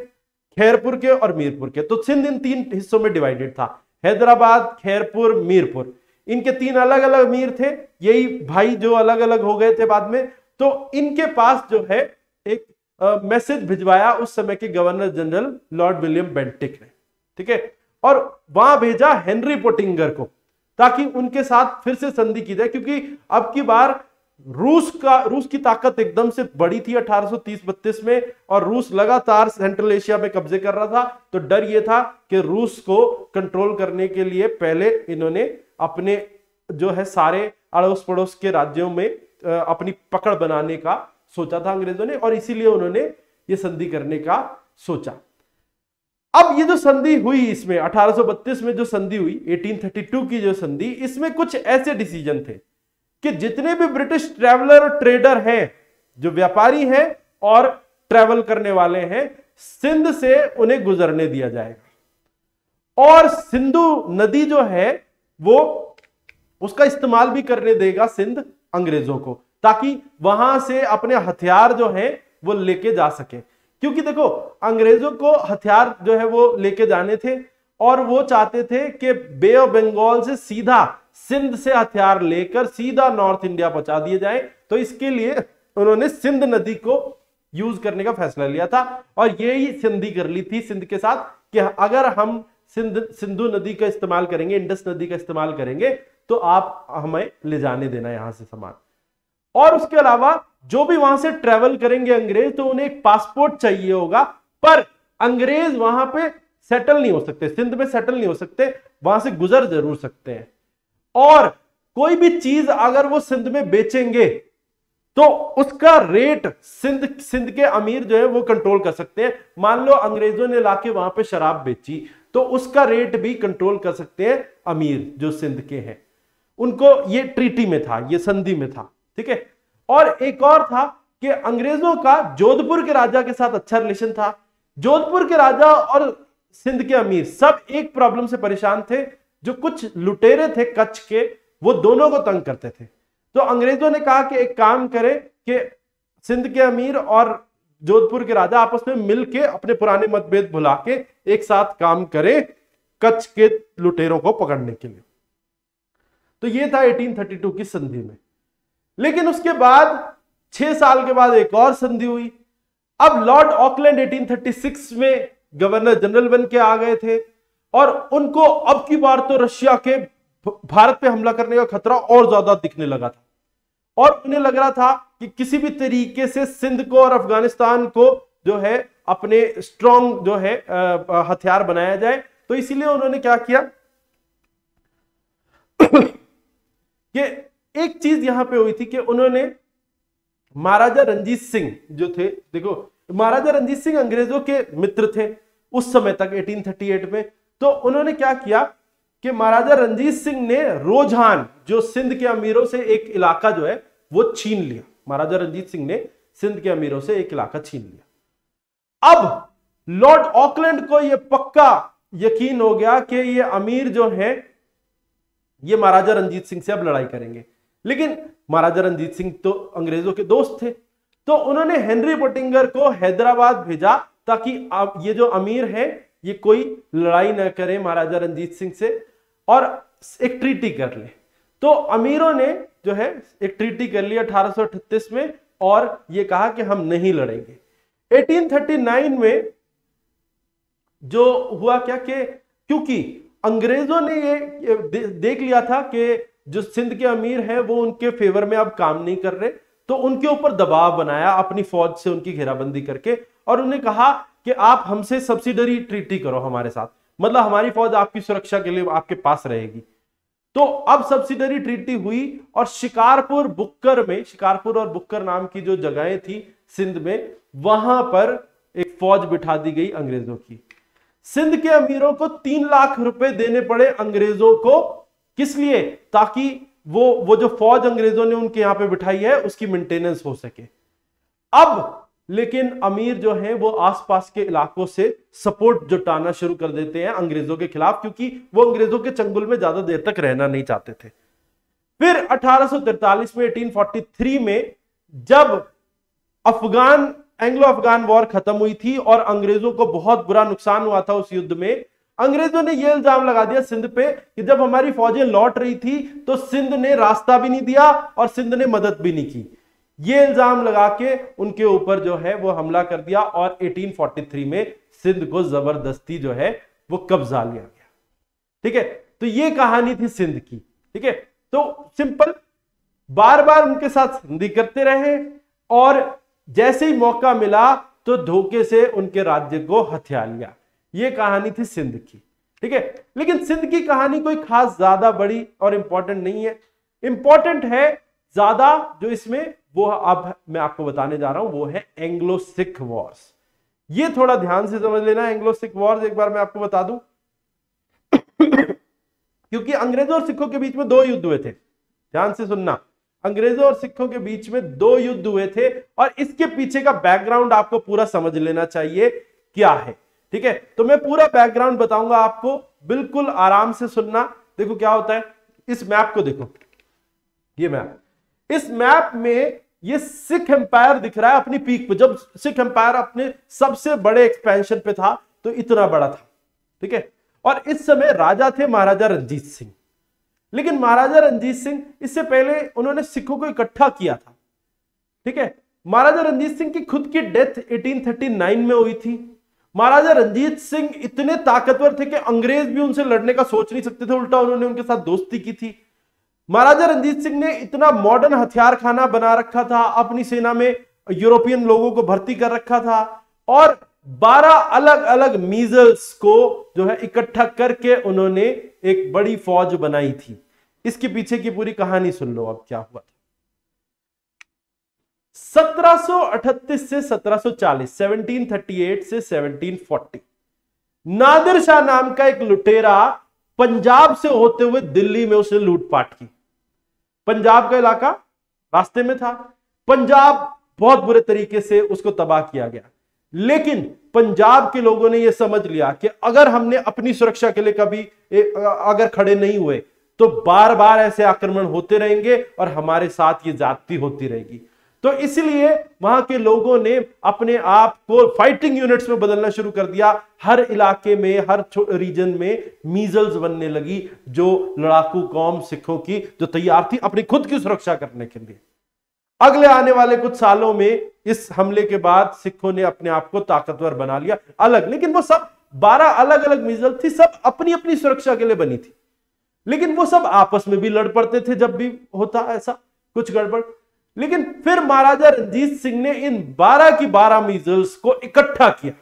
खैरपुर के और मीरपुर के तो सिंध इन तीन हिस्सों में डिवाइडेड था, हैदराबाद, खैरपुर, मीरपुर, इनके तीन अलग अलग अमीर थे, यही भाई जो अलग अलग हो गए थे बाद में तो इनके पास जो है, एक मैसेज भिजवाया उस समय के governor general Lord William Bentinck ने, ठीक है, और वहाँ भेजा हेनरी पोटिंगर को ताकि उनके साथ फिर से संधि की जाए, क्योंकि अब की बार रूस का, रूस की ताकत एकदम से बड़ी थी 1830-32 में, और रूस लगातार सेंट्रल एशिया में कब्जे कर रहा था। तो डर यह था कि रूस को कंट्रोल करने के लिए पहले इन्होंने अपने जो है सारे अड़ोस पड़ोस के राज्यों में अपनी पकड़ बनाने का सोचा था अंग्रेज़ों ने, और इसीलिए उन्होंने ये संधि करने का सोचा। अब ये जो संधि हुई इसमें 1832 में जो संधि हुई 1832 की जो संधि, इसमें कुछ ऐसे डिसीज़न थे कि जितने भी ब्रिटिश ट्रेवलर ट्रेडर हैं, जो व्यापारी हैं और ट्रेवल करने वाले हैं, सिंध से उन्हें गुजरने दिया जाएगा। और सिंधु नदी जो है, वो उसका इस्तेमाल भी करने देगा सिंध अंग्रेज़ों को, ताकि वहाँ से अपने हथियार जो है, वो लेके जा सके। क्योंकि देखो, अंग्रेज़ों को हथियार जो है वो लेके जाने थे और वो चाहते थे कि बे ऑफ़ बंगाल से सीधा सिंध से हथियार लेकर सीधा नॉर्थ इंडिया पहुँचा दिए जाए। तो इसके लिए उन्होंने सिंध नदी को यूज़ करने का फैसला लिया था और यही संधि कर ली थी सिंध के साथ कि अगर हम सिंध, सिंधु नदी का इस्तेमाल करेंगे, इंडस नदी का इस्तेमाल करेंगे तो आप हमें ले जाने देना यहाँ से सामान। और उसके अलावा जो भी वहाँ से ट्रेवल करेंगे अंग्रेज़ तो उन्हें एक पासपोर्ट चाहिए होगा। पर अंग्रेज़ वहाँ पे सेटल नहीं हो सकते, सिंध में सेटल नहीं हो सकते, वहाँ से गुजर ज़रूर सकते हैं। और कोई भी चीज़ अगर वो सिंध में बेचेंगे तो उसका रेट सिंध सिंध के अमीर जो है वो कंट्रोल कर सकते हैं। मान लो अंग्रेज़ों ने लाके वहाँ पे शराब बेची तो उसका रेट भी कंट्रोल कर सकते हैं अमीर जो सिंध के हैं। उनको ये ट्रीटी में था, ये संधि में था। ठीक है? और एक और था कि अंग्रेज़ों का जोधपुर के राजा के साथ अच्छा रिलेशन था। जोधपुर के राजा और सिंध के अमीर सब एक प्रॉब्लम से परेशान थे। जो कुछ लुटेरे थे कच्छ के, वो दोनों को तंग करते थे। तो अंग्रेज़ों ने कहा कि एक काम करें कि सिंध के अमीर और जोधपुर के राजा आपस में मिलके अपने पुराने मतभेद भुला के एक साथ काम करें कच्छ के लुटेरों को पकड़ने के लिए। तो ये था 1832 की संधि में। लेकिन उसके बाद छह साल के बाद एक और संधि हुई। अब लॉर्ड ऑकलैंड 1836 में गवर्नर जनरल बन के आ गए थे और उनको अब की बार तो रशिया के भारत पे हमला करने का खतरा और ज़्यादा दिखने लगा था। और उन्हें लग रहा था कि किसी भी तरीके से सिंध को और अफ़गानिस्तान को जो है अपने स्ट्रॉन्ग जो है हथियार बनाया जाए। तो इसीलिए उन्होंने क्या किया? कि एक चीज़ यहाँ पे हुई थी कि उन्होंने महाराजा रंजीत सिंह जो थे, देखो, महाराजा रंजीत सिंह अंग्रेज़ों के मित्र थे उस समय तक 1838 में। तो उन्होंने क्या किया कि महाराजा रंजीत सिंह ने रोजान जो सिंध के अमीरों से एक इलाका जो है, वो छीन लिया। महाराजा रंजीत सिंह ने सिंध के अमीरों से एक इलाका छीन लिया। अब लॉर्ड ऑकलैंड को यह पक्का यकीन हो गया कि ये अमीर जो है, ये महाराजा रंजीत सिंह से अब लड़ाई करेंगे। लेकिन महाराजा रंजीत सिंह तो अंग्रेज़ों के दोस्त थे। तो उन्होंने हेनरी पोटिंगर को हैदराबाद भेजा ताकि आप ये जो अमीर है, ये कोई लड़ाई ना करे महाराजा रंजीत सिंह से और एक ट्रीटी कर ले। तो अमीरों ने जो है, एक ट्रीटी कर ली अठारह में और ये कहा कि हम नहीं लड़ेंगे। 1839 में जो हुआ क्या कि क्योंकि अंग्रेज़ों ने ये देख लिया था कि जो सिंध के अमीर हैं, वो उनके फेवर में अब काम नहीं कर रहे तो उनके ऊपर दबाव बनाया अपनी फौज से उनकी घेराबंदी करके और उन्हें कहा कि आप हमसे सब्सिडरी ट्रीटी करो हमारे साथ। मतलब हमारी फौज आपकी सुरक्षा के लिए आपके पास रहेगी। तो अब सब्सिडरी ट्रीटी हुई और शिकारपुर बुक्कर में, शिकारपुर और बुक्कर नाम की जो जगहें थी सिंध में, वहाँ पर एक फौज बिठा दी गई अंग्रेज़ों की। सिंध के अमीरों को तीन लाख रुपए देने पड़े अंग्रेज़ों को किस लिए? ताकि वो वो जो फौज अंग्रेज़ों ने उनके यहाँ पे बिठाई है, उसकी मेंटेनेंस हो सके। अब, लेकिन अमीर जो है, वो आसपास के इलाकों से सपोर्ट जुटाना शुरू कर देते हैं अंग्रेज़ों के खिलाफ, क्योंकि वो अंग्रेज़ों के चंगुल में ज़्यादा देर तक रहना नहीं चाहते थे। फिर 1843 में 1843 में, जब अफगान एंग्लो अफगान वॉर खत्म हुई थी, और अंग्रेज़ों को बहुत बुरा नुकसान हुआ था उस युद्ध में अंग्रेज़ों ने यह इल्ज़ाम लगा दिया सिंध पे कि जब हमारी फौजें लौट रही थी तो सिंध ने रास्ता भी नहीं दिया और सिंध ने मदद भी नहीं की। ये इल्ज़ाम लगा के उनके ऊपर जो है वो हमला कर दिया और 1843 में सिंध को ज़बरदस्ती जो है वो कब्जा लिया गया। ठीक है? तो ये कहानी थी सिंध की। ठीक है? तो सिंपल बार बार उनके साथ संधि करते रहे और जैसे ही मौका मिला तो धोखे से उनके राज्य को हथिया लिया। यह कहानी थी सिंध की, ठीक है? लेकिन सिंध की कहानी कोई खास ज़्यादा बड़ी और इंपॉर्टेंट नहीं है। इंपॉर्टेंट है ज़्यादा जो इसमें वो अब मैं आपको बताने जा रहा हूँ, वो है एंग्लो सिख वॉर्स ये थोड़ा ध्यान से समझ लेना एंग्लो सिख वॉर्स एक बार मैं आपको बता दूँ। क्योंकि अंग्रेज़ों और सिखों के बीच में दो युद्ध हुए थे। ध्यान से सुनना, अंग्रेज़ों और सिखों के बीच में दो युद्ध हुए थे और इसके पीछे का बैकग्राउंड आपको पूरा समझ लेना चाहिए, क्या है। ठीक है? तो मैं पूरा बैकग्राउंड बताऊँगा आपको। बिल्कुल आराम से सुनना। देखो क्या होता है? इस मैप को देखो। ये मैप इस मैप में ये सिख एम्पायर दिख रहा है अपनी पीक पे। जब सिख एम्पायर अपने सबसे बड़े एक्सपेंशन पे था तो इतना बड़ा था। ठीक है? और इस समय राजा थे महाराजा रंजीत सिंह। लेकिन महाराजा रंजीत सिंह, इससे पहले उन्होंने सिखों को इकट्ठा किया था। ठीक है? महाराजा रंजीत सिंह की खुद की डेथ 1839 में हुई थी। महाराजा रंजीत सिंह इतने ताकतवर थे कि अंग्रेज़ भी उनसे लड़ने का सोच नहीं सकते थे, उल्टा उन्होंने उनके साथ दोस्ती की थी। महाराजा रंजीत सिंह ने इतना मॉडर्न हथियार खाना बना रखा था, अपनी सेना में यूरोपियन लोगों को भर्ती कर रखा था और 12 अलग अलग मीजल्स को जो है इकट्ठा करके उन्होंने एक बड़ी फौज बनाई थी। इसके पीछे की पूरी कहानी सुन लो, अब क्या हुआ था। 1738 से 1740 1738 से 1740 नादिर शाह नाम का एक लुटेरा पंजाब से होते हुए दिल्ली में उसने लूटपाट की। पंजाब का इलाका रास्ते में था। पंजाब बहुत बुरे तरीके से उसको तबाह किया गया। लेकिन पंजाब के लोगों ने यह समझ लिया कि अगर हमने अपनी सुरक्षा के लिए कभी अगर खड़े नहीं हुए तो बार बार ऐसे आक्रमण होते रहेंगे और हमारे साथ ये जाति होती रहेगी। तो इसलिए वहाँ के लोगों ने अपने आप को फाइटिंग यूनिट्स में बदलना शुरू कर दिया। हर इलाके में, हर रीजन में मीजल्स बनने लगी, जो लड़ाकू कौम सिखों की, जो तैयार थी अपनी खुद की सुरक्षा करने के लिए। अगले आने वाले कुछ सालों में इस हमले के बाद सिखों ने अपने आप को ताकतवर बना लिया, अलग। लेकिन वो सब बारह अलग अलग मिजल थी, सब अपनी अपनी सुरक्षा के लिए बनी थी। लेकिन वो सब आपस में भी लड़ पड़ते थे जब भी होता ऐसा कुछ गड़बड़। लेकिन फिर महाराजा रंजीत सिंह ने इन बारह की बारह मिजल्स को इकट्ठा किया।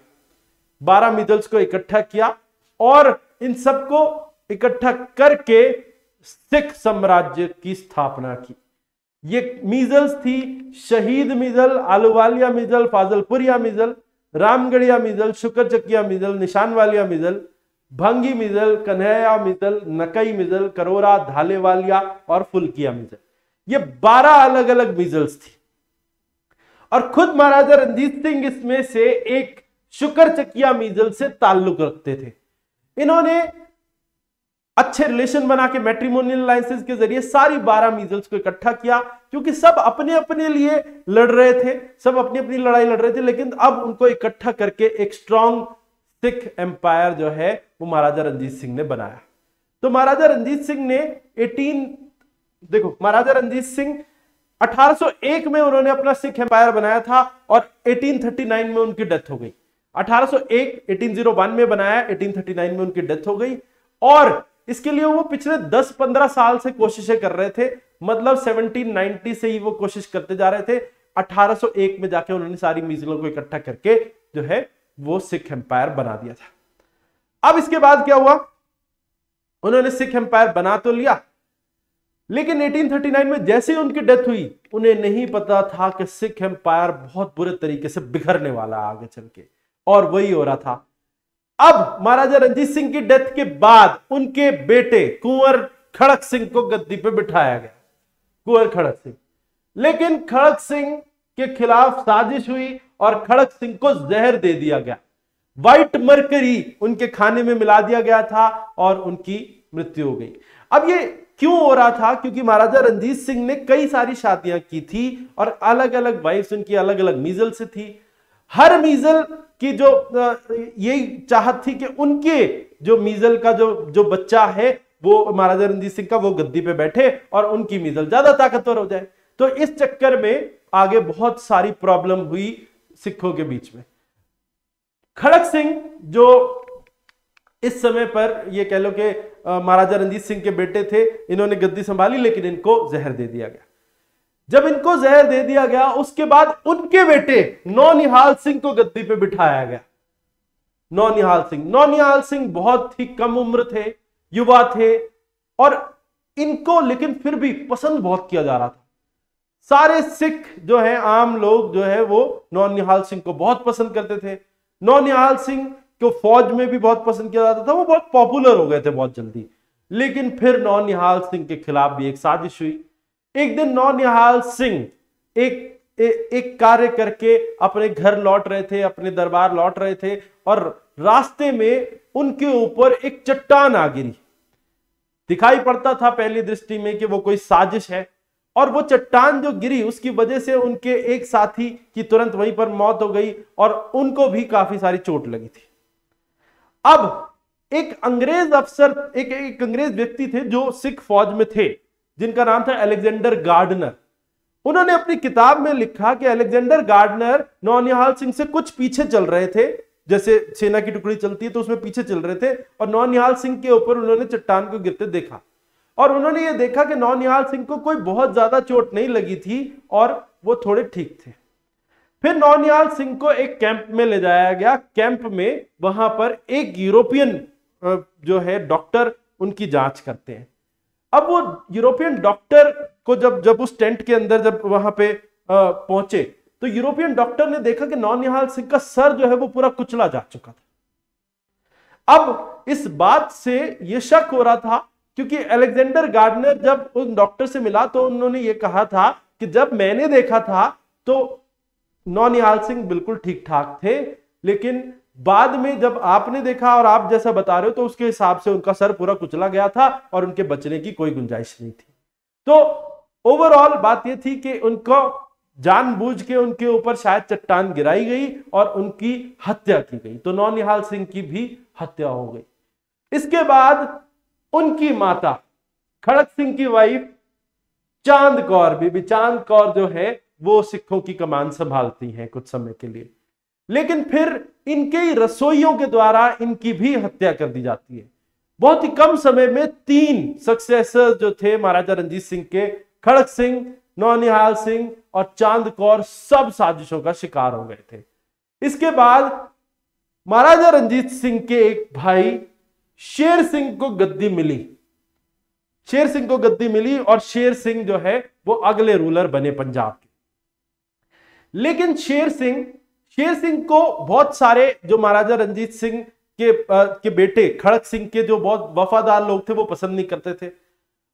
बारह मिजल्स को इकट्ठा किया और इन सबको इकट्ठा करके सिख साम्राज्य की स्थापना की। ये मीजल्स थी, शहीद मिजल आलूवालिया मिजल फाजलपुरिया मिजल रामगढ़िया मिजल शुक्र चकिया मिजल निशान वालिया मिजल भंगी मिजल कन्हैया मिजल नकई मिजल करोरा, धालेवालिया और फुलकिया मिजल ये बारह अलग अलग मिजल्स थी। और खुद महाराजा रंजीत सिंह इसमें से एक शुक्र चकिया मीजल से ताल्लुक रखते थे। इन्होंने अच्छे रिलेशन बना के मेट्रीमोनियल लाइसेंस के ज़रिए सारी बारह मीजल्स को इकट्ठा किया, क्योंकि सब अपने अपने लिए लड़ रहे थे, सब अपनी अपनी लड़ाई लड़ रहे थे, लेकिन अब उनको इकट्ठा करके एक स्ट्रॉन्ग सिख एम्पायर जो है, वो महाराजा रंजीत सिंह ने बनाया। तो महाराजा रंजीत सिंह ने 18 देखो, महाराजा रंजीत सिंह 1801 में उन्होंने अपना सिख एम्पायर बनाया था और 1839 में उनकी डेथ हो गई। 1801 1801 में बनाया 1839 में उनकी डेथ हो गई। और इसके लिए वो पिछले 10-15 साल से कोशिशें कर रहे थे मतलब 1790 से ही वो कोशिश करते जा रहे थे। 1801 में जाके उन्होंने सारी मिजलों को इकट्ठा करके जो है, वो सिख एम्पायर बना दिया था। अब इसके बाद क्या हुआ? उन्होंने सिख एम्पायर बना तो लिया लेकिन 1839 में जैसे ही उनकी डेथ हुई, उन्हें नहीं पता था कि सिख एम्पायर बहुत बुरे तरीके से बिखरने वाला आगे चल के। और वही हो रहा था। अब महाराजा रंजीत सिंह की डेथ के बाद उनके बेटे कुंवर खड़क सिंह को गद्दी पे बिठाया गया। कुंवर खड़क सिंह। लेकिन खड़क सिंह के खिलाफ साजिश हुई और खड़क सिंह को जहर दे दिया गया। व्हाइट मरकरी उनके खाने में मिला दिया गया था और उनकी मृत्यु हो गई। अब ये क्यों हो रहा था? क्योंकि महाराजा रंजीत सिंह ने कई सारी शादियाँ की थी और अलग अलग वाइफ उनकी अलग अलग मीजल से थी। हर मीजल की जो यही चाहत थी कि उनके जो मीजल का जो जो बच्चा है, वो महाराजा रणजीत सिंह का, वो गद्दी पे बैठे और उनकी मीजल ज़्यादा ताकतवर हो जाए। तो इस चक्कर में आगे बहुत सारी प्रॉब्लम हुई सिखों के बीच में। खड़क सिंह जो इस समय पर ये कह लो कि महाराजा रणजीत सिंह के बेटे थे, इन्होंने गद्दी संभाली, लेकिन इनको जहर दे दिया गया। जब इनको जहर दे दिया गया, उसके बाद उनके बेटे नौनिहाल सिंह को गद्दी पे बिठाया गया। नौनिहाल सिंह नौनिहाल सिंह बहुत ही कम उम्र थे, युवा थे, और इनको, लेकिन फिर भी पसंद बहुत किया जा रहा था। सारे सिख जो है, आम लोग जो है, वो नौनिहाल सिंह को बहुत पसंद करते थे। नौनिहाल सिंह को फौज में भी बहुत पसंद किया जाता था वो बहुत पॉपुलर हो गए थे बहुत जल्दी। लेकिन फिर नौनिहाल सिंह के खिलाफ भी एक साजिश हुई। एक दिन नौनिहाल सिंह एक ए, एक कार्य करके अपने घर लौट रहे थे अपने दरबार लौट रहे थे और रास्ते में उनके ऊपर एक चट्टान आ गिरी। दिखाई पड़ता था पहली दृष्टि में कि वो कोई साजिश है और वो चट्टान जो गिरी उसकी वजह से उनके एक साथी की तुरंत वहीं पर मौत हो गई और उनको भी काफ़ी सारी चोट लगी थी। अब एक अंग्रेज़ अफसर, एक एक अंग्रेज़ व्यक्ति थे जो सिख फौज में थे, जिनका नाम था अलेक्जेंडर गार्डनर। उन्होंने अपनी किताब में लिखा कि अलेक्जेंडर गार्डनर नौनिहाल सिंह से कुछ पीछे चल रहे थे। जैसे सेना की टुकड़ी चलती है तो उसमें पीछे चल रहे थे और नौनिहाल सिंह के ऊपर उन्होंने चट्टान को गिरते देखा। और उन्होंने ये देखा कि नौनिहाल सिंह को कोई बहुत ज़्यादा चोट नहीं लगी थी और वो थोड़े ठीक थे। फिर नौनिहाल सिंह को एक कैंप में ले जाया गया। कैंप में वहाँ पर एक यूरोपियन जो है, डॉक्टर उनकी जाँच करते हैं। अब वो यूरोपियन डॉक्टर को जब जब उस टेंट के अंदर जब वहाँ पे पहुँचे तो यूरोपियन डॉक्टर ने देखा कि नौनिहाल सिंह का सर जो है वो पूरा कुचला जा चुका था। अब इस बात से यह शक हो रहा था, क्योंकि अलेक्जेंडर गार्डनर जब उन डॉक्टर से मिला तो उन्होंने ये कहा था कि जब मैंने देखा था तो नौनिहाल सिंह बिल्कुल ठीक ठाक थे, लेकिन बाद में जब आपने देखा और आप जैसा बता रहे हो तो उसके हिसाब से उनका सर पूरा कुचला गया था और उनके बचने की कोई गुंजाइश नहीं थी। तो ओवरऑल बात यह थी कि उनको जानबूझ के उनके ऊपर शायद चट्टान गिराई गई और उनकी हत्या की गई। तो नौनिहाल सिंह की भी हत्या हो गई। इसके बाद उनकी माता, खड़क सिंह की वाइफ चाँद कौर बीबी चाँद कौर जो है वो सिखों की कमान संभालती हैं कुछ समय के लिए। लेकिन फिर इनके ही रसोइयों के द्वारा इनकी भी हत्या कर दी जाती है। बहुत ही कम समय में तीन सक्सेसर जो थे, महाराजा रंजीत सिंह के, खड़क सिंह, नौनिहाल सिंह और चाँद कौर, सब साजिशों का शिकार हो गए थे। इसके बाद महाराजा रंजीत सिंह के एक भाई, शेर सिंह को गद्दी मिली। शेर सिंह को गद्दी मिली और शेर सिंह जो है, वो अगले रूलर बने पंजाब के। लेकिन शेर सिंह शेर सिंह को बहुत सारे जो महाराजा रंजीत सिंह के आ, के बेटे खड़क सिंह के जो बहुत वफादार लोग थे वो पसंद नहीं करते थे।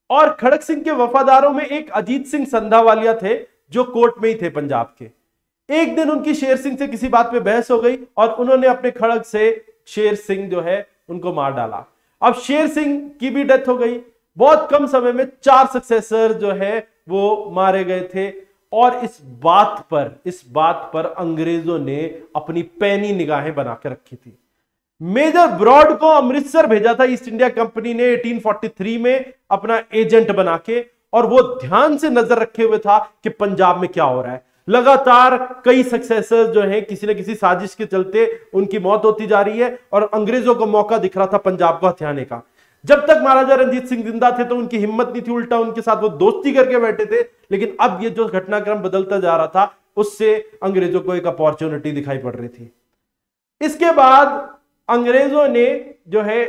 और खड़क सिंह के वफादारों में एक अजीत सिंह संधावालिया थे जो कोर्ट में ही थे पंजाब के। एक दिन उनकी शेर सिंह से किसी बात पे बहस हो गई और उन्होंने अपने खड़क से शेर सिंह जो है उनको मार डाला। अब शेर सिंह की भी डेथ हो गई। बहुत कम समय में चार सक्सेसर जो है वो मारे गए थे। और इस बात पर, इस बात पर अंग्रेज़ों ने अपनी पैनी निगाहें बनाकर रखी थी। मेजर ब्रॉड को अमृतसर भेजा था ईस्ट इंडिया कंपनी ने 1843 में अपना एजेंट बना के और वो ध्यान से नज़र रखे हुए था कि पंजाब में क्या हो रहा है। लगातार कई सक्सेसर जो हैं, किसी न किसी साजिश के चलते उनकी मौत होती जा रही है, और अंग्रेज़ों को मौका दिख रहा था पंजाब को हथियाने का। जब तक महाराजा रंजीत सिंह ज़िंदा थे तो उनकी हिम्मत नहीं थी, उल्टा उनके साथ वो दोस्ती करके बैठे थे। लेकिन अब ये जो घटनाक्रम बदलता जा रहा था, उससे अंग्रेज़ों को एक अपॉर्चुनिटी दिखाई पड़ रही थी। इसके बाद अंग्रेज़ों ने जो है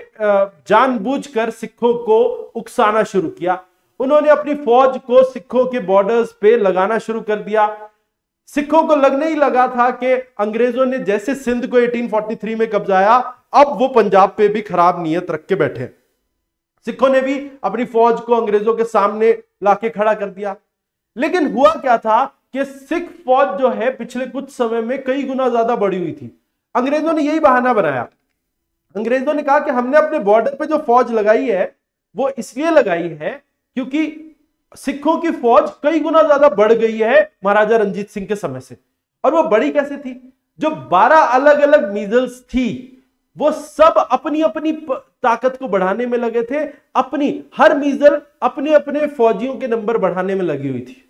जानबूझकर सिखों को उकसाना शुरू किया। उन्होंने अपनी फौज को सिखों के बॉर्डर्स पे लगाना शुरू कर दिया। सिखों को लगने ही लगा था कि अंग्रेज़ों ने जैसे सिंध को 1843 में कब्जाया, अब वो पंजाब पे भी खराब नीयत रख के बैठे सिखों ने भी अपनी फौज को अंग्रेज़ों के सामने लाके खड़ा कर दिया। लेकिन हुआ क्या था कि सिख फौज जो है, पिछले कुछ समय में कई गुना ज़्यादा बढ़ी हुई थी। अंग्रेज़ों ने यही बहाना बनाया। अंग्रेज़ों ने कहा कि हमने अपने बॉर्डर पे जो फौज लगाई है, वो इसलिए लगाई है क्योंकि सिखों की फौज कई गुना ज़्यादा बढ़ गई है महाराजा रंजीत सिंह के समय से। और वो बड़ी कैसे थी? जो 12 अलग अलग मीजल्स थी वो सब अपनी अपनी ताकत को बढ़ाने में लगे थे, अपनी, हर मीजल अपने अपने फौजियों के नंबर बढ़ाने में लगी हुई थी।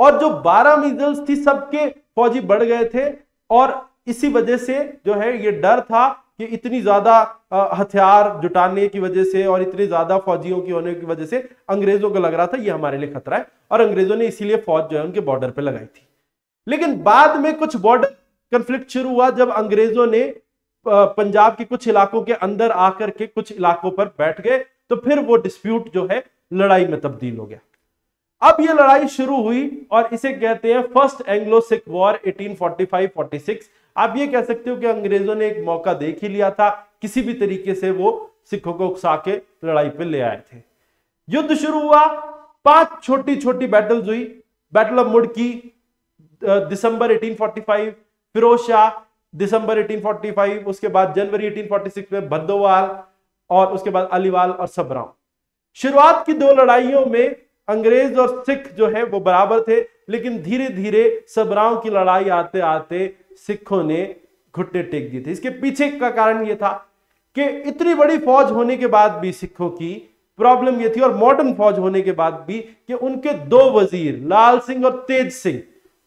और जो 12 मीजल्स थी, सबके फौजी बढ़ गए थे, और इसी वजह से जो है, ये डर था कि इतनी ज़्यादा हथियार जुटाने की वजह से और इतनी ज़्यादा फौजियों की होने की वजह से अंग्रेज़ों को लग रहा था, ये हमारे लिए खतरा है, और अंग्रेज़ों ने इसीलिए फौज जो है, उनके बॉर्डर पर लगाई थी। लेकिन बाद में कुछ बॉर्डर कंफ्लिक्ट शुरू हुआ, जब अंग्रेज़ों ने पंजाब के कुछ इलाकों के अंदर आकर के कुछ इलाकों पर बैठ गए तो फिर वो डिस्प्यूट जो है, लड़ाई में तब्दील हो गया। अब ये लड़ाई शुरू हुई और इसे कहते हैं फ़र्स्ट एंग्लो सिख वॉर 1845-46 आप ये कह सकते हो कि अंग्रेज़ों ने एक मौका देख ही लिया था, किसी भी तरीके से वो सिखों को उकसा के लड़ाई पे ले आए थे। युद्ध शुरू हुआ, पाँच छोटी छोटी बैटल्स हुई battle of Mudki December 1845 Firoz Shah December 1845 उसके बाद जनवरी 1846 में भद्दोवाल और उसके बाद अलीवाल और सबराव शुरुआत की दो लड़ाइयों में अंग्रेज़ और सिख जो है वो बराबर थे, लेकिन धीरे धीरे सबराव की लड़ाई आते आते सिखों ने घुटने टेक दिए थे। इसके पीछे का कारण यह था कि इतनी बड़ी फौज होने के बाद भी सिखों की प्रॉब्लम यह थी, और मॉडर्न फौज होने के बाद भी कि उनके दो वज़ीर, लाल सिंह और तेज सिंह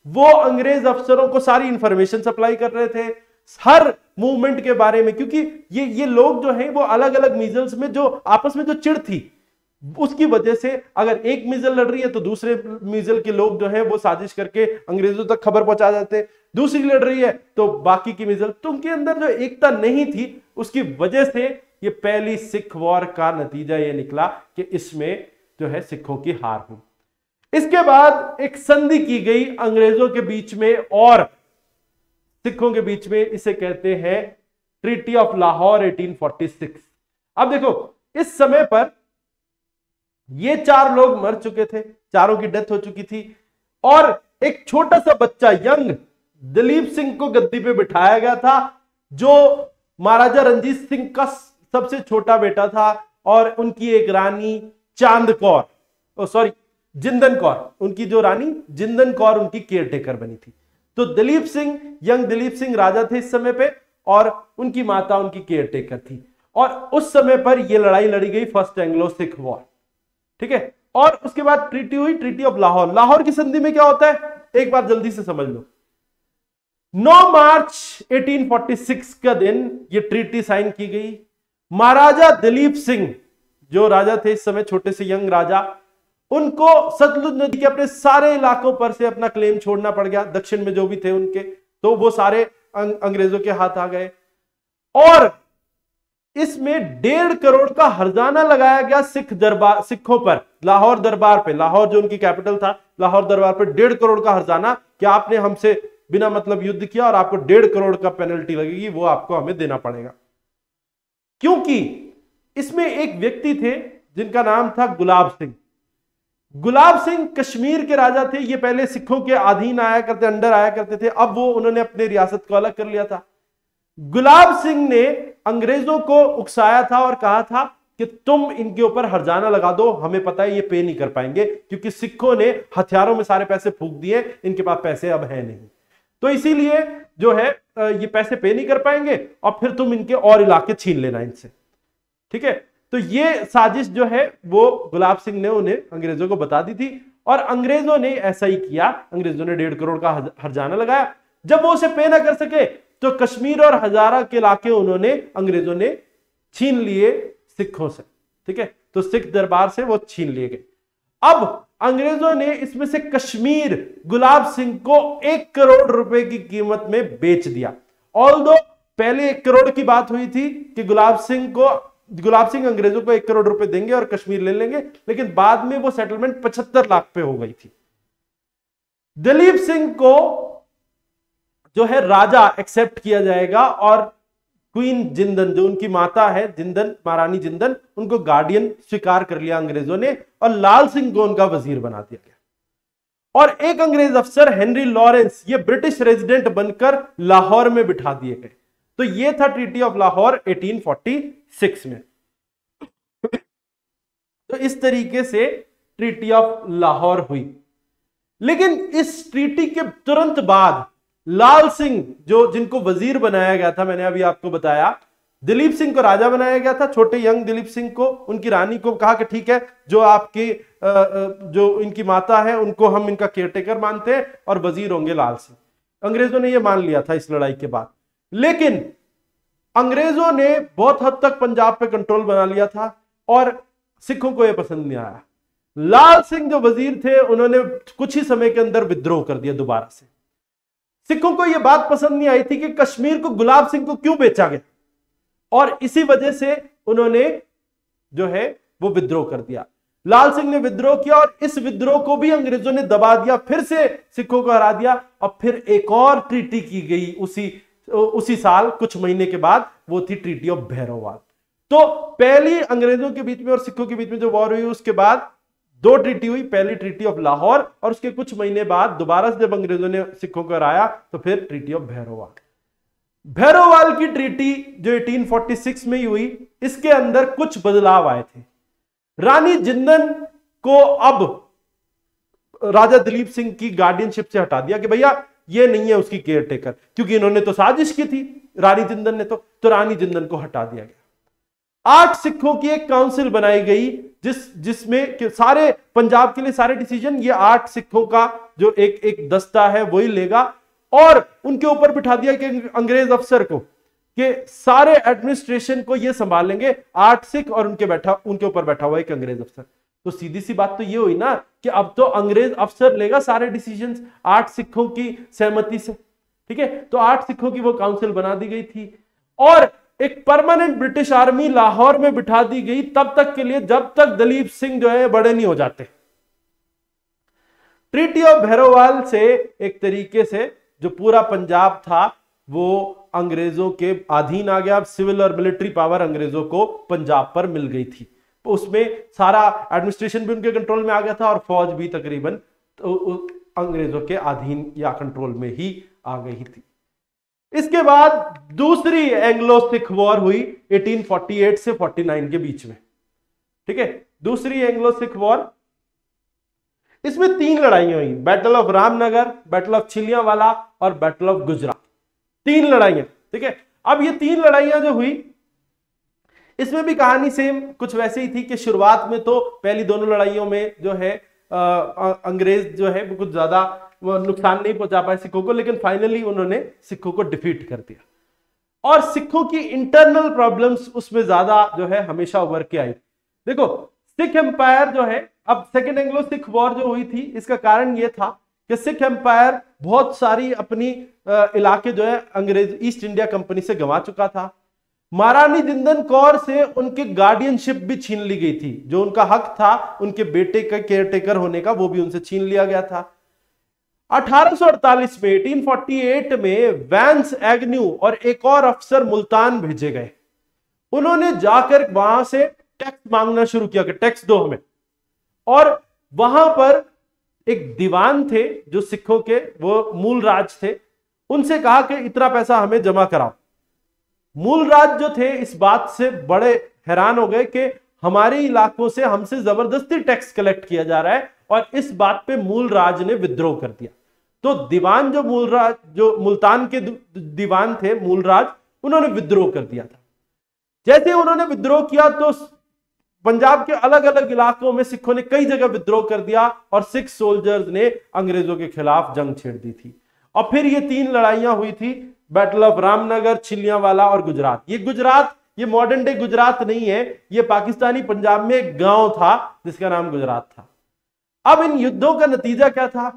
वो अंग्रेज़ अफसरों को सारी इंफॉर्मेशन सप्लाई कर रहे थे, हर मूवमेंट के बारे में, क्योंकि ये ये लोग जो हैं, वो अलग अलग मीजल्स में जो, आपस में जो चिड़ थी, उसकी वजह से अगर एक मिजल लड़ रही है तो दूसरे मिजल के लोग जो है, वो साजिश करके अंग्रेज़ों तक खबर पहुँचा जाते हैं। दूसरी लड़ रही है तो बाकी की मिजल तो उनके अंदर जो एकता नहीं थी, उसकी वजह से ये पहली सिख वॉर का नतीजा ये निकला कि इसमें जो है, सिखों की हार हुई। इसके बाद एक संधि की गई अंग्रेज़ों के बीच में और सिखों के बीच में, इसे कहते हैं ट्रीटी ऑफ़ लाहौर 1846 अब देखो, इस समय पर ये चार लोग मर चुके थे, चारों की डेथ हो चुकी थी, और एक छोटा सा बच्चा, यंग, दिलीप सिंह को गद्दी पे बिठाया गया था, जो महाराजा रंजीत सिंह का सबसे छोटा बेटा था, और उनकी एक रानी चाँद कौर सॉरी जिंदन कौर, उनकी जो रानी जिंदन कौर, उनकी केयर टेकर बनी थी। तो दिलीप सिंह, यंग दिलीप सिंह राजा थे इस समय पे, और उनकी माता उनकी केयर टेकर थी। और उस समय पर यह लड़ाई लड़ी गई फ़र्स्ट एंग्लो सिख वॉर, ठीक है? और उसके बाद ट्रीटी हुई, ट्रीटी ऑफ़ लाहौर। लाहौर की संधि में क्या होता है? एक बार जल्दी से समझ लो। 9 मार्च 1846 का दिन ये ट्रीटी साइन की गई। महाराजा दिलीप सिंह, जो राजा थे इस समय, छोटे से यंग राजा उनको सतलुज नदी के अपने सारे इलाकों पर से अपना क्लेम छोड़ना पड़ गया। दक्षिण में जो भी थे उनके तो वो सारे अंग, अंग्रेज़ों के हाथ आ गए। और इसमें डेढ़ करोड़ का हरजाना लगाया गया सिख दरबार सिखों पर लाहौर दरबार पे। लाहौर जो उनकी कैपिटल था लाहौर दरबार पे डेढ़ करोड़ का हरजाना कि आपने हमसे बिना मतलब युद्ध किया और आपको डेढ़ करोड़ का पेनल्टी लगेगी वो आपको हमें देना पड़ेगा। क्योंकि इसमें एक व्यक्ति थे जिनका नाम था गुलाब सिंह। गुलाब सिंह कश्मीर के राजा थे, ये पहले सिखों के अधीन आया करते, अंडर आया करते थे, अब वो उन्होंने अपने रियासत को अलग कर लिया था। गुलाब सिंह ने अंग्रेज़ों को उकसाया था और कहा था कि तुम इनके ऊपर हरजाना लगा दो, हमें पता है ये पे नहीं कर पाएँगे, क्योंकि सिखों ने हथियारों में सारे पैसे फूक दिए, इनके पास पैसे अब है नहीं। तो इसीलिए जो है ये पैसे पे नहीं कर पाएँगे, और फिर तुम इनके और इलाके छीन लेना इनसे। ठीक है? तो ये साजिश जो है, वो गुलाब सिंह ने उन्हें अंग्रेज़ों को बता दी थी और अंग्रेज़ों ने ऐसा ही किया। अंग्रेज़ों ने डेढ़ करोड़ का हरजाना लगाया। जब वो उसे पे ना कर सके तो कश्मीर और हजारा के इलाके उन्होंने, अंग्रेज़ों ने छीन लिए सिखों से। ठीक है? तो सिख दरबार से वो छीन लिए गए। अब अंग्रेज़ों ने इसमें से कश्मीर गुलाब सिंह को एक करोड़ रुपए की कीमत में बेच दिया। ऑल पहले एक करोड़ की बात हुई थी कि गुलाब सिंह को गुलाब सिंह अंग्रेज़ों को एक करोड़ रुपए देंगे और कश्मीर ले लेंगे, लेकिन बाद में वो सेटलमेंट पचहत्तर लाख पे हो गई थी। दिलीप सिंह को जो है राजा एक्सेप्ट किया जाएगा और क्वीन जिंदन, जो उनकी माता है, जिंदन, महारानी जिंदन, उनको गार्डियन स्वीकार कर लिया अंग्रेज़ों ने और लाल सिंह को उनका वज़ीर बना दिया गया। और एक अंग्रेज़ अफसर, हेनरी लॉरेंस, ये ब्रिटिश रेजिडेंट बनकर लाहौर में बिठा दिए गए। तो ये था ट्रीटी ऑफ़ लाहौर 1846 में। तो इस तरीके से ट्रीटी ऑफ़ लाहौर हुई। लेकिन इस ट्रीटी के तुरंत बाद लाल सिंह, जो जिनको वज़ीर बनाया गया था, मैंने अभी आपको बताया, दिलीप सिंह को राजा बनाया गया था, छोटे यंग दिलीप सिंह को, उनकी रानी को कहा कि ठीक है, जो आपकी जो इनकी माता है, उनको हम इनका केयरटेकर मानते हैं और वज़ीर होंगे लाल सिंह। अंग्रेज़ों ने यह मान लिया था इस लड़ाई के बाद। लेकिन अंग्रेज़ों ने बहुत हद तक पंजाब पे कंट्रोल बना लिया था और सिखों को यह पसंद नहीं आया। लाल सिंह जो वज़ीर थे, उन्होंने कुछ ही समय के अंदर विद्रोह कर दिया दोबारा से। सिखों को यह बात पसंद नहीं आई थी कि कश्मीर को गुलाब सिंह को क्यों बेचा गया? और इसी वजह से उन्होंने जो है, वो विद्रोह कर दिया। लाल सिंह ने विद्रोह किया और इस विद्रोह को भी अंग्रेज़ों ने दबा दिया, फिर से सिखों को हरा दिया। और फिर एक और ट्रीटी की गई उसी उसी साल, कुछ महीने के बाद, वो थी ट्रीटी ऑफ़ भैरववाल तो पहली अंग्रेज़ों के बीच में और सिखों के बीच में जो वॉर हुई, उसके बाद दो ट्रीटी हुई, पहली ट्रीटी ऑफ़ लाहौर और उसके कुछ महीने बाद दोबारा से जब अंग्रेज़ों ने सिखों को हराया तो फिर ट्रीटी ऑफ़ भैरववाल भैरववाल की ट्रीटी जो 1846 में हुई, इसके अंदर कुछ बदलाव आए थे. रानी जिंदन को अब राजा दिलीप सिंह की गार्डियनशिप से हटा दिया कि भैया ये नहीं है उसकी केयर टेकर क्योंकि इन्होंने तो साजिश की थी, रानी जिंदन ने तो तो रानी जिंदन को हटा दिया गया। आठ सिखों की एक काउंसिल बनाई गई, जिस, जिसमें सारे, पंजाब के लिए सारे डिसीज़न ये आठ सिखों का जो एक एक दस्ता है, वही लेगा। और उनके ऊपर बिठा दिया कि अंग्रेज़ अफसर को, कि सारे एडमिनिस्ट्रेशन को ये संभालेंगे आठ सिख और उनके बैठा, उनके ऊपर बैठा हुआ एक अंग्रेज़ अफसर। तो सीधी सी बात तो ये हुई ना कि अब तो अंग्रेज़ अफसर लेगा सारे डिसीज़न आठ सिखों की सहमति से, ठीक है? तो आठ सिखों की वो काउंसिल बना दी गई थी। और एक परमानेंट ब्रिटिश आर्मी लाहौर में बिठा दी गई, तब तक के लिए जब तक दलीप सिंह जो है, बड़े नहीं हो जाते। ट्रीटी ऑफ़ भैरोवाल से एक तरीके से जो पूरा पंजाब था, वो अंग्रेज़ों के अधीन आ गया। सिविल और मिलिट्री पावर अंग्रेज़ों को पंजाब पर मिल गई थी। उसमें सारा एडमिनिस्ट्रेशन भी उनके कंट्रोल में आ गया था और फौज भी तकरीबन तो अंग्रेज़ों के अधीन या कंट्रोल में ही आ गई थी। इसके बाद दूसरी एंग्लो सिख वॉर हुई 1848 से 49 के बीच में। ठीक है? दूसरी एंग्लो सिख वॉर इसमें तीन लड़ाइयाँ हुई battle of Ramnagar battle of Chillianwala और बैटल ऑफ़ गुजरात तीन लड़ाइयाँ, ठीक है? अब ये तीन लड़ाइयाँ जो हुई इसमें भी कहानी सेम कुछ वैसे ही थी कि शुरुआत में तो पहली दोनों लड़ाइयों में जो है अंग्रेज़ जो है, वो कुछ ज़्यादा नुकसान नहीं पहुँचा पाए सिखों को, लेकिन फाइनली उन्होंने सिखों को डिफीट कर दिया। और सिखों की इंटरनल प्रॉब्लम्स उसमें ज़्यादा जो है, हमेशा उभर के आई। देखो, सिख एम्पायर जो है, अब सेकेंड एंग्लो सिख वॉर जो हुई थी, इसका कारण यह था कि सिख एम्पायर बहुत सारी अपनी इलाके जो है, अंग्रेज़ ईस्ट इंडिया कंपनी से गंवा चुका था। महारानी जिंदन कौर से उनकी गार्डियनशिप भी छीन ली गई थी। जो उनका हक था, उनके बेटे का केयरटेकर होने का, वो भी उनसे छीन लिया गया था। 1848 में 1848 में वैंस एग्न्यू और एक और अफसर मुल्तान भेजे गए। उन्होंने जाकर वहाँ से टैक्स मांगना शुरू किया, कि टैक्स दो हमें। और वहाँ पर एक दीवान थे, जो सिखों के, वो मूल राज थे। उनसे कहा कि इतना पैसा हमें जमा कराओ। मूल राज जो थे, इस बात से बड़े हैरान हो गए कि हमारे इलाकों से हमसे ज़बरदस्ती टैक्स कलेक्ट किया जा रहा है और इस बात पे मूल राज ने विद्रोह कर दिया। तो दीवान जो मूल राज, जो मुल्तान के दीवान थे, मूल राज, उन्होंने विद्रोह कर दिया था। जैसे उन्होंने विद्रोह किया तो पंजाब के अलग अलग इलाकों में सिखों ने कई जगह विद्रोह कर दिया और सिख सोल्जर्स ने अंग्रेज़ों के खिलाफ जंग छेड़ दी थी। और फिर ये तीन लड़ाइयाँ हुई थी बैटल ऑफ़ रामनगर छिलियावाला और गुजरात ये गुजरात ये मॉडर्न डे गुजरात नहीं है. ये पाकिस्तानी पंजाब में एक गाँव था, जिसका नाम गुजरात था. अब इन युद्धों का नतीजा क्या था?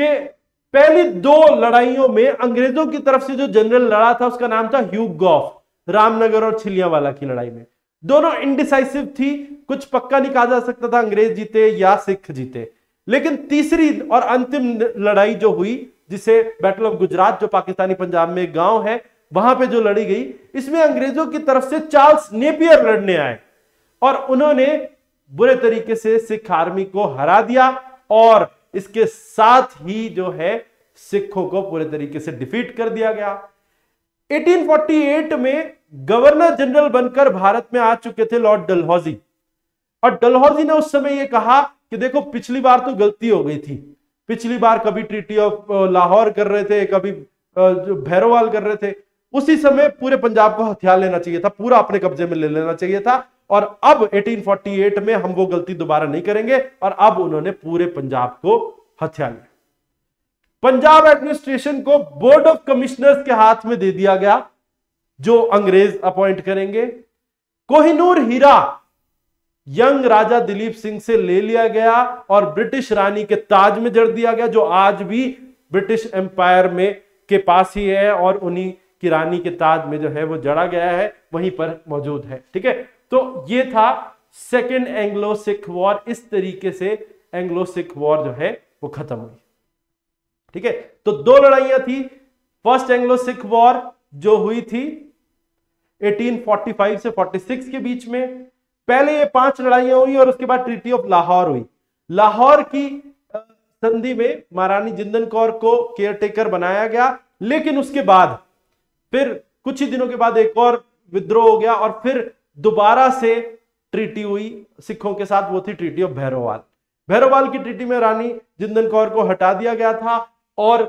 कि पहली दो लड़ाइयों में अंग्रेज़ों की तरफ़ से जो जनरल लड़ा था, उसका नाम था ह्यूग गॉफ रामनगर और छिलियावाला की लड़ाई में. दोनों इंडिसाइसिव थी. कुछ पक्का नहीं कहा जा सकता था, अंग्रेज़ जीते या सिख जीते. लेकिन तीसरी और अंतिम लड़ाई जो हुई जिसे बैटल ऑफ़ गुजरात जो पाकिस्तानी पंजाब में गाँव है, वहाँ पे जो लड़ी गई, इसमें अंग्रेज़ों की तरफ़ से चार्ल्स नेपियर लड़ने आए। और उन्होंने बुरे तरीके से सिख आर्मी को हरा दिया और इसके साथ ही जो है, सिखों को पूरे तरीके से डिफीट कर दिया गया। 1848 में गवर्नर जनरल बनकर भारत में आ चुके थे लॉर्ड डलहौजी और डलहौजी ने उस समय यह कहा कि देखो, पिछली बार तो गलती हो गई थी। पिछली बार कभी ट्रीटी ऑफ़ लाहौर कर रहे थे, कभी भैरोवाल कर रहे थे, उसी समय पूरे पंजाब को हथियार लेना चाहिए था, पूरा अपने कब्जे में ले लेना चाहिए था, और अब 1848 में हम वो गलती दोबारा नहीं करेंगे, और अब उन्होंने पूरे पंजाब को हथियार लिया। पंजाब एडमिनिस्ट्रेशन को बोर्ड ऑफ़ कमिश्नर्स के हाथ में दे दिया गया, जो अंग्रेज़ अपॉइंट करेंगे। कोहिनूर हीरा यंग राजा दिलीप सिंह से ले लिया गया और ब्रिटिश रानी के ताज में जड़ दिया गया, जो आज भी ब्रिटिश एम्पायर में के पास ही है और उन्हीं की रानी के ताज में जो है वो जड़ा गया है, वहीं पर मौजूद है। ठीक है? तो ये था सेकेंड एंग्लो सिख वॉर इस तरीके से एंग्लो सिख वॉर जो है वो खत्म हुई। ठीक है? तो दो लड़ाइयाँ थी। फ़र्स्ट एंग्लो सिख वॉर जो हुई थी 1845 से 46 के बीच में पहले ये पाँच लड़ाइयाँ हुई और उसके बाद ट्रीटी ऑफ़ लाहौर हुई। लाहौर की संधि में महारानी जिंदन कौर को केयरटेकर बनाया गया, लेकिन उसके बाद फिर कुछ ही दिनों के बाद एक और विद्रोह हो गया और फिर दोबारा से ट्रीटी हुई सिखों के साथ, वो थी ट्रीटी ऑफ़ भैरोवाल भैरोवाल की ट्रीटी में रानी जिंदन कौर को हटा दिया गया था और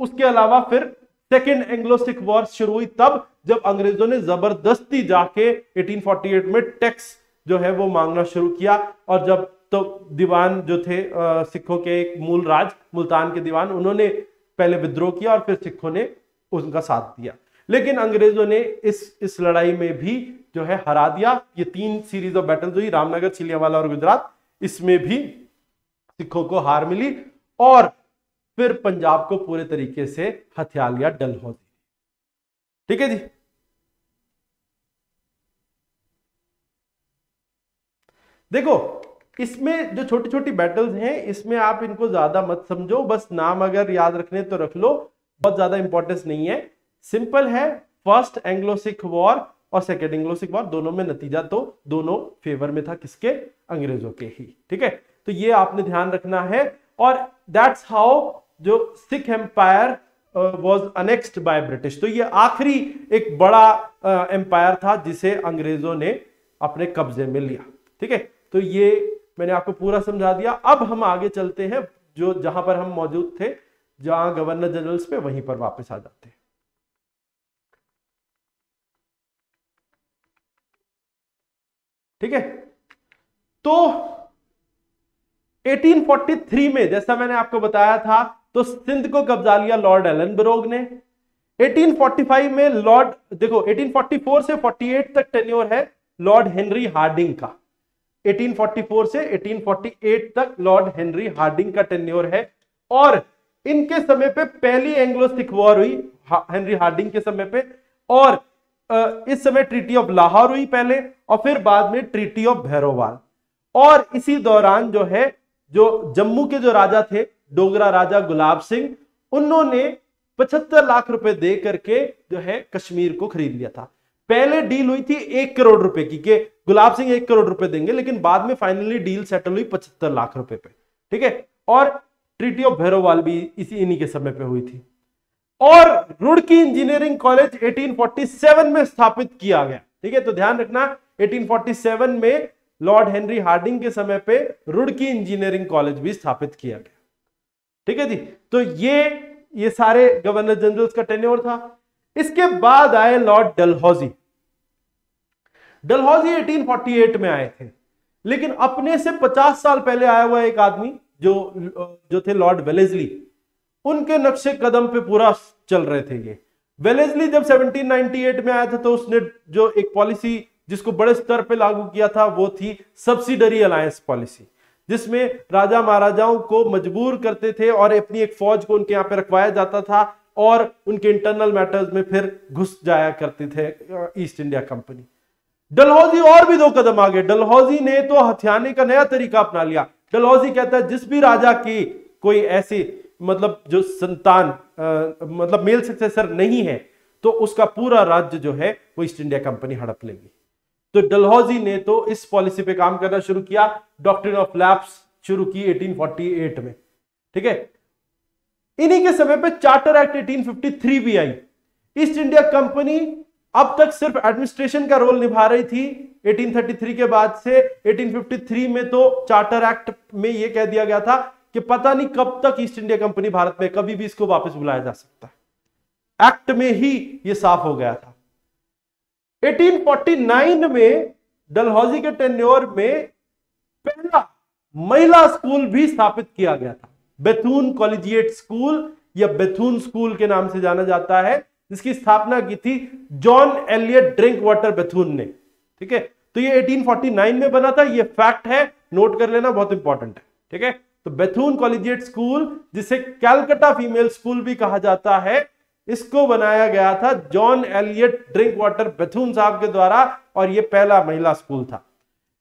उसके अलावा फिर सेकेंड एंग्लो सिख वॉर शुरू हुई तब जब अंग्रेज़ों ने ज़बरदस्ती जाके 1848 में टैक्स जो है वो मांगना शुरू किया और जब तो दीवान जो थे सिखों के एक मूल राज, मुल्तान के दीवान, उन्होंने पहले विद्रोह किया और फिर सिखों ने उनका साथ दिया। लेकिन अंग्रेज़ों ने इस इस लड़ाई में भी जो है हरा दिया। ये तीन सीरीज़ ऑफ़ बैटल हुई, रामनगर, चिलियावाला और गुजरात। इसमें भी सिखों को हार मिली और फिर पंजाब को पूरे तरीके से हथियार लिया डलहौजी ठीक है जी? देखो, इसमें जो छोटी छोटी बैटल्स हैं, इसमें आप इनको ज़्यादा मत समझो। बस नाम अगर याद रखने तो रख लो। बहुत ज़्यादा इंपॉर्टेंस नहीं है। सिंपल है। फ़र्स्ट एंग्लो सिख वॉर और सेकेंड एंग्लो सिख वॉर दोनों में नतीजा तो दोनों फेवर में था किसके? अंग्रेज़ों के ही। ठीक है? तो ये आपने ध्यान रखना है। और दैट्स हाउ जो Sikh empire was annexed by British तो ये आखिरी एक बड़ा एम्पायर uh, था जिसे अंग्रेज़ों ने अपने कब्जे में लिया। ठीक है? तो ये मैंने आपको पूरा समझा दिया। अब हम आगे चलते हैं जो जहाँ पर हम मौजूद थे जहाँ गवर्नर जनरल्स पे वहीं पर वापस आ जाते हैं। ठीक है? तो 1843 में जैसा मैंने आपको बताया था तो सिंध को कब्जा लिया लॉर्ड एलन ब्रोग ने 1845 में लॉर्ड, देखो 1844 से 48 तक टेन्योर है लॉर्ड हेनरी हार्डिंग का। 1844 से 1848 तक लॉर्ड हेनरी हार्डिंग का टेन्योर है। और इनके समय पे पहली एंग्लो सिख वॉर हुई हेनरी हार्डिंग के समय पे। और इस समय ट्रीटी ऑफ़ लाहौर हुई पहले, और फिर बाद में ट्रीटी ऑफ़ भैरोवाल और इसी दौरान जो है, जो जम्मू के जो राजा थे डोगरा राजा गुलाब सिंह, उन्होंने पचहत्तर लाख रुपए दे करके जो है कश्मीर को खरीद लिया था। पहले डील हुई थी एक करोड़ रुपए की कि गुलाब सिंह एक करोड़ रुपए देंगे, लेकिन बाद में फाइनली डील सेटल हुई पचहत्तर लाख रुपए पे, ठीक है? और ट्रीटी ऑफ़ भैरोवाल भी इसी इन्हीं के समय पे हुई थी। और रुड़की इंजीनियरिंग कॉलेज 1847 में स्थापित किया गया, ठीक है? तो ध्यान रखना 1847 में लॉर्ड हेनरी हार्डिंग के समय पे रुड़की इंजीनियरिंग कॉलेज भी स्थापित किया गया। ठीक है जी? तो ये ये सारे गवर्नर जनरल का टेन्योर था। इसके बाद आए लॉर्ड डलहौजी। डलहौजी 1848 में आए थे। लेकिन अपने से 50 साल पहले आया हुआ एक आदमी जो जो थे लॉर्ड वेलेजली। उनके नक्शे कदम पे पूरा चल रहे थे ये। वेलेजली जब 1798 में आया था तो उसने जो एक पॉलिसी जिसको बड़े स्तर पे लागू किया था, वो थी सब्सिडरी अलायंस पॉलिसी जिसमें राजा महाराजाओं को मजबूर करते थे और अपनी एक फौज को उनके यहाँ पे रखवाया जाता था और उनके इंटरनल मैटर्स में फिर घुस जाया करते थे ईस्ट इंडिया कंपनी डलहौजी और भी दो कदम आगे। डलहौजी ने तो हथियाने का नया तरीका अपना लिया। डलहौजी कहता है जिस भी राजा की कोई ऐसी मतलब जो संतान आ, मतलब मेल सक्सेसर नहीं है तो उसका पूरा राज्य जो है वो ईस्ट इंडिया कंपनी हड़प लेगी। तो डलहौजी ने तो इस पॉलिसी पे काम करना शुरू किया डॉक्ट्रिन ऑफ़ लैब्स शुरू की 1848 में। ठीक है? इन्हीं के समय पे चार्टर एक्ट 1853 भी आई। ईस्ट इंडिया कंपनी अब तक सिर्फ़ एडमिनिस्ट्रेशन का रोल निभा रही थी। 1833 के बाद से 1853 में तो चार्टर एक्ट में यह कह दिया गया था कि पता नहीं कब तक ईस्ट इंडिया कंपनी भारत में कभी भी इसको वापस बुलाया जा सकता है। एक्ट में ही यह साफ़ हो गया था। 1849 में डलहौजी के टेन्योर में पहला महिला स्कूल भी स्थापित किया गया था। बेथून कॉलेजिएट स्कूल या बेथून स्कूल के नाम से जाना जाता है, जिसकी स्थापना की थी John Elliott Drinkwater Bethune ने। ठीक है? तो ये 1849 में बना था। ये फैक्ट है। नोट कर लेना, बहुत इंपॉर्टेंट है। ठीक है? तो बेथून कॉलेजिएट स्कूल जिसे कैलकटा फीमेल स्कूल भी कहा जाता है इसको बनाया गया था John Elliott Drinkwater Bethune साहब के द्वारा, और यह पहला महिला स्कूल था।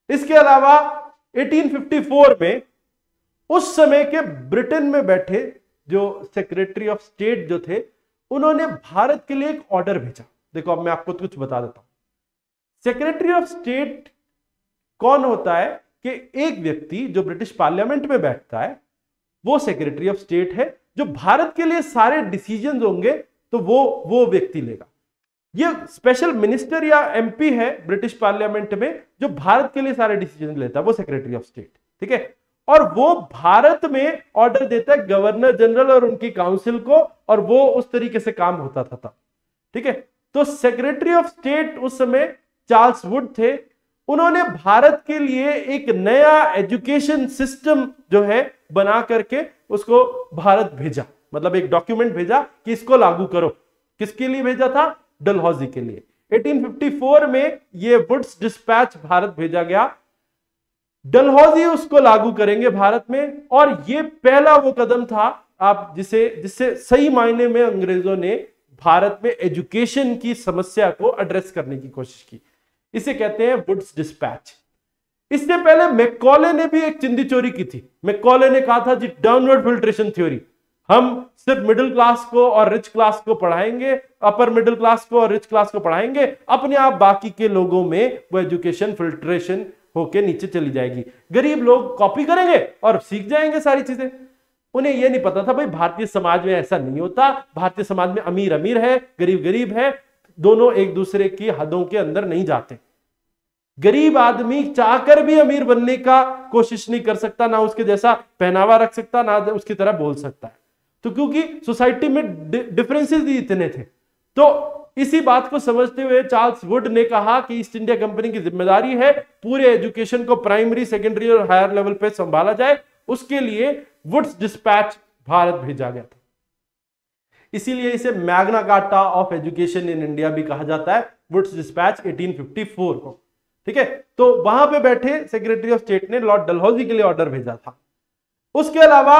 इसके अलावा 1854 में उस समय के ब्रिटेन में बैठे जो सेक्रेटरी ऑफ़ स्टेट जो थे, उन्होंने भारत के लिए एक ऑर्डर भेजा। देखो, अब मैं आपको कुछ बता देता हूँ। सेक्रेटरी ऑफ़ स्टेट कौन होता है कि एक व्यक्ति जो ब्रिटिश पार्लियामेंट में बैठता है, वो सेक्रेटरी ऑफ़ स्टेट है, जो भारत के लिए सारे डिसीज़न होंगे तो वो वो व्यक्ति लेगा। ये स्पेशल मिनिस्टर या एमपी है ब्रिटिश पार्लियामेंट में, जो भारत के लिए सारे डिसीज़न लेता है, वो सेक्रेटरी ऑफ़ स्टेट ठीक है? और वो भारत में ऑर्डर देता है गवर्नर जनरल और उनकी काउंसिल को, और वो उस तरीके से काम होता था तब, ठीक है? तो सेक्रेटरी ऑफ़ स्टेट उस समय चार्ल्स वुड थे। उन्होंने भारत के लिए एक नया एजुकेशन सिस्टम जो है, बना करके उसको भारत भेजा। मतलब एक डॉक्यूमेंट भेजा कि इसको लागू करो? किसके लिए भेजा था? डलहौजी के लिए। 1854 में ये वुड्स डिस्पैच भारत भेजा गया। डलहौजी उसको लागू करेंगे भारत में, और ये पहला वो कदम था, आप जिसे, जिससे सही मायने में अंग्रेज़ों ने भारत में एजुकेशन की समस्या को एड्रेस करने की कोशिश की। इसे कहते हैं वुड्स डिस्पैच इससे पहले मैकॉले ने भी एक चिंदी चोरी की थी। मैकॉले ने कहा था जी डाउनवर्ड फिल्ट्रेशन थ्योरी हम सिर्फ़ मिडिल क्लास को और रिच क्लास को पढ़ाएँगे अपर मिडिल क्लास को और रिच क्लास को पढ़ाएँगे, अपने आप बाकी के लोगों में वो एजुकेशन फिल्ट्रेशन होके नीचे चली जाएगी। गरीब लोग कॉपी करेंगे और सीख जाएँगे सारी चीज़ें। उन्हें यह नहीं पता था, भाई, भारतीय समाज में ऐसा नहीं होता। भारतीय समाज में अमीर अमीर है, गरीब गरीब है, दोनों एक दूसरे की हदों के अंदर नहीं जाते। गरीब आदमी चाहकर भी अमीर बनने का कोशिश नहीं कर सकता, ना उसके जैसा पहनावा रख सकता, ना उसकी तरह बोल सकता है। तो क्योंकि सोसाइटी में डिफरेंसेस ही इतने थे। तो इसी बात को समझते हुए चार्ल्स वुड ने कहा कि ईस्ट इंडिया कंपनी की ज़िम्मेदारी है पूरे एजुकेशन को प्राइमरी सेकेंडरी और हायर लेवल पे संभाला जाए। उसके लिए वुड्स डिस्पैच भारत भेजा गया था। इसीलिए इसे Magna Carta of education in India भी कहा जाता है, वुड्स डिस्पैच 1854 को। ठीक है? तो वहाँ पे बैठे सेक्रेटरी ऑफ़ स्टेट ने लॉर्ड डलहौजी के लिए ऑर्डर भेजा था। उसके अलावा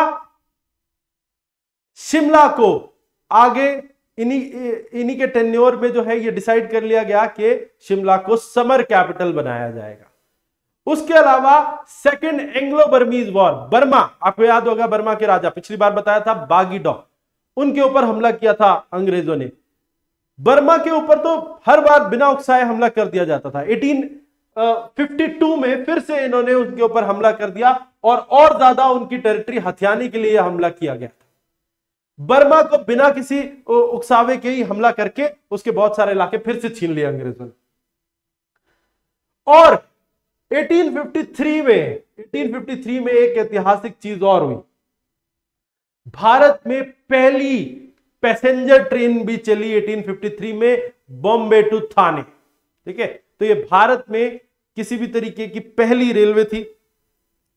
शिमला को आगे इन्हीं इन्हीं के टेन्योर में जो है ये डिसाइड कर लिया गया कि शिमला को समर कैपिटल बनाया जाएगा। उसके अलावा second Anglo Burmese war Burma, आपको याद होगा बर्मा के राजा, पिछली बार बताया था बागीडॉ उनके ऊपर हमला किया था अंग्रेज़ों ने। बर्मा के ऊपर तो हर बार बिना उकसाए हमला कर दिया जाता था। 1852 में फिर से इन्होंने उनके ऊपर हमला कर दिया और और ज़्यादा उनकी टेरिटरी हथियाने के लिए हमला किया गया बर्मा को बिना किसी उकसावे के ही हमला करके उसके बहुत सारे इलाके फिर से छीन लिए अंग्रेज़ों ने। और 1853 में 1853 में एक ऐतिहासिक चीज़ और हुई। भारत में पहली पैसेंजर ट्रेन भी चली 1853 में बॉम्बे टू थाने। ठीक है? तो ये भारत में किसी भी तरीके की पहली रेलवे थी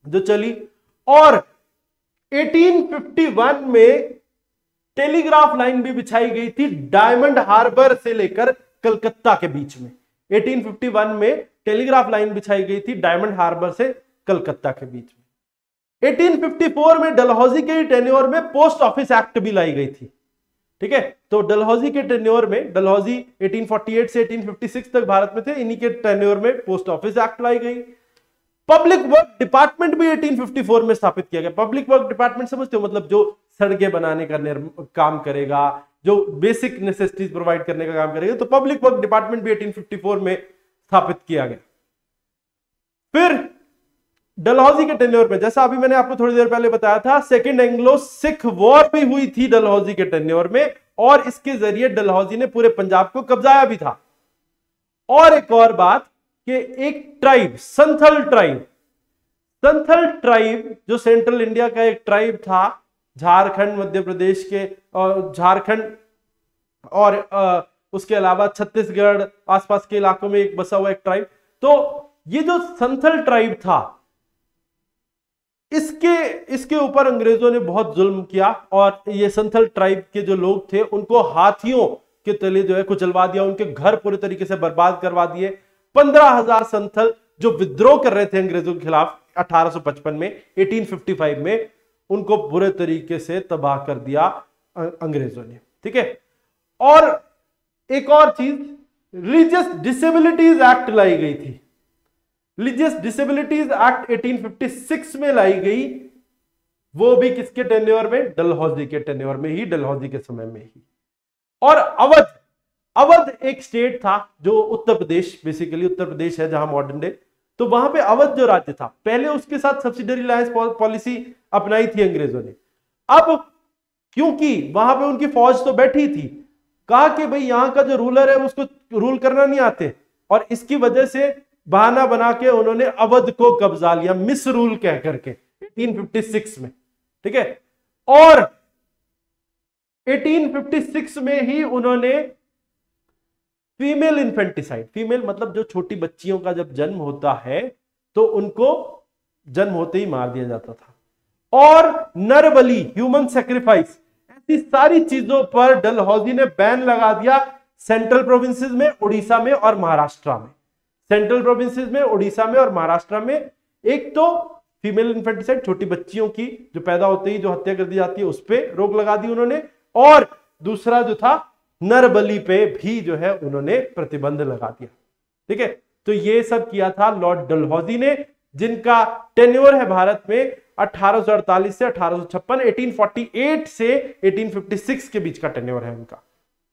जो चली। और 1851 में टेलीग्राफ लाइन भी बिछाई गई थी डायमंड हार्बर से लेकर कलकत्ता के बीच में। 1851 में टेलीग्राफ लाइन बिछाई गई थी डायमंड हार्बर से कलकत्ता के बीच में। 1854 में डलहौजी के टेन्योर में पोस्ट ऑफ़िस एक्ट भी लाई गई थी। ठीक है? तो डलहौजी के टेन्योर में, डलहौजी 1848 से 1856 तक भारत में थे, इन्हीं के टेन्योर में पोस्ट ऑफ़िस एक्ट लाई गई। पब्लिक वर्क डिपार्टमेंट भी 1854 में स्थापित किया गया। पब्लिक वर्क डिपार्टमेंट समझते हो मतलब जो सड़कें बनाने का काम करेगा, जो बेसिक नेसेसिटीज प्रोवाइड करने का काम करेगा तो पब्लिक वर्क डिपार्टमेंट भी 1854 में स्थापित किया गया। फिर, डलहौजी के टेन्योर में, जैसा अभी मैंने आपको थोड़ी देर पहले बताया था सेकेंड एंग्लो सिख वॉर भी हुई थी डलहौजी के टेन्योर में, और इसके ज़रिए डलहौजी ने पूरे पंजाब को कब्जाया भी था। और एक और बात कि एक tribe Santhal tribe Santhal tribe जो सेंट्रल इंडिया का एक ट्राइब था झारखंड, मध्य प्रदेश के, और झारखंड, और उसके अलावा छत्तीसगढ़, आसपास के इलाकों में एक बसा हुआ एक ट्राइब तो ये जो संथल ट्राइब था, इसके इसके ऊपर अंग्रेज़ों ने बहुत जुल्म किया, और ये संथल ट्राइब के जो लोग थे, उनको हाथियों के तले जो है कुचलवा दिया, उनके घर पूरे तरीके से बर्बाद करवा दिए। पंद्रह हज़ार संथल जो विद्रोह कर रहे थे अंग्रेज़ों के खिलाफ 1855 में 1855 में उनको बुरे तरीके से तबाह कर दिया अंग्रेज़ों ने। ठीक है? और एक और चीज़ रिलीजियस डिसेबिलिटीज एक्ट लाई गई थी। रिलीजियस डिसेबिलिटीज एक्ट 1856 में लाई गई। वो भी किसके टेन्योर में? डलहौजी के टेन्योर में ही डलहौजी के समय में ही। और अवध अवध एक स्टेट था जो उत्तर प्रदेश बेसिकली उत्तर प्रदेश है जहाँ मॉडर्न डे तो वहाँ पे अवध जो राज्य था, पहले उसके साथ सब्सिडरी लाइन्स पॉलिसी अपनाई थी अंग्रेज़ों ने। अब क्योंकि वहाँ पे उनकी फौज तो बैठी थी, कहा कि भाई यहाँ का जो रूलर है, उसको रूल करना नहीं आते। और इसकी वजह से बहाना बना के उन्होंने अवध को कब्जा लिया मिस रूल कह करके 1856 में। ठीक है? और 1856 में ही उन्होंने फीमेल इन्फेंटिसाइड, फीमेल मतलब जो छोटी बच्चियों का जब जन्म होता है तो उनको जन्म होते ही मार दिया जाता था। और नरबली, ह्यूमन सेक्रीफाइस, ऐसी सारी चीज़ों पर डलहौजी ने बैन लगा दिया सेंट्रल प्रोविंसेस में उड़ीसा में और महाराष्ट्र में। सेंट्रल प्रोविंसेस में उड़ीसा में और महाराष्ट्र में एक तो फीमेल इन्फेंटिसाइड, छोटी बच्चियों की जो पैदा होते ही जो हत्या कर दी जाती है, उस पर रोक लगा दी उन्होंने। और दूसरा जो था नरबली पे भी जो है उन्होंने प्रतिबंध लगा दिया। ठीक है? तो ये सब किया था लॉर्ड डलहौजी ने, जिनका टेन्योर है भारत में 1848 से 1856 1848 से 1856 के बीच का टेन्योर है उनका।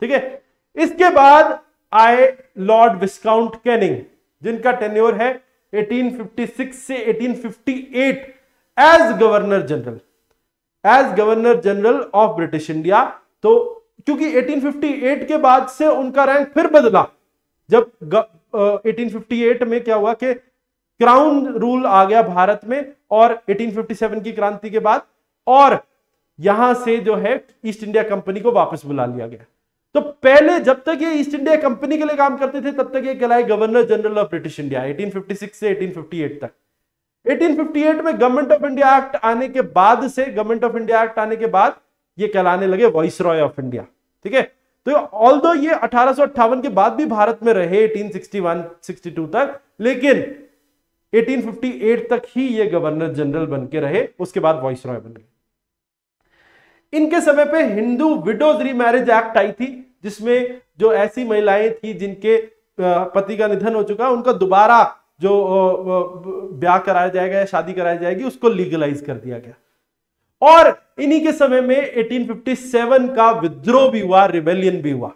ठीक है? इसके बाद आए लॉर्ड विस्काउंट कैनिंग, जिनका टेन्योर है 1856 से 1858 as governor general. As governor general of British India तो क्योंकि 1858 के बाद से उनका रैंक फिर बदला। जब ग, uh, 1858 में क्या हुआ कि क्राउन रूल आ गया भारत में और 1857 की क्रांति के बाद और यहाँ से जो है ईस्ट इंडिया कंपनी को वापस बुला लिया गया। तो पहले जब तक ये ईस्ट इंडिया कंपनी के लिए काम करते थे तब तक ये कहलाए governor general of British India 1856 से 1858 तक। 1858 में गवर्नमेंट ऑफ़ इंडिया एक्ट आने के बाद से गवर्नमेंट ऑफ़ इंडिया एक्ट आने के बाद ये कहलाने लगे वॉइस रॉय ऑफ़ इंडिया ठीक है? तो ऑल दो ये अठारह के बाद भी भारत में रहे 1861 62 तक, लेकिन 1858 तक ही ये गवर्नर जनरल बन के रहे, उसके बाद वॉइस रॉय बन गए। इनके समय पे हिंदू विडोज रीमैरिज एक्ट आई थी, जिसमें जो ऐसी महिलाएँ थी जिनके पति का निधन हो चुका, उनका दोबारा जो ब्याह कराया जाएगा या शादी कराई जाएगी, उसको लीगलाइज कर दिया गया। और इन्हीं के समय में 1857 का विद्रोह भी हुआ रिबेलियन भी हुआ।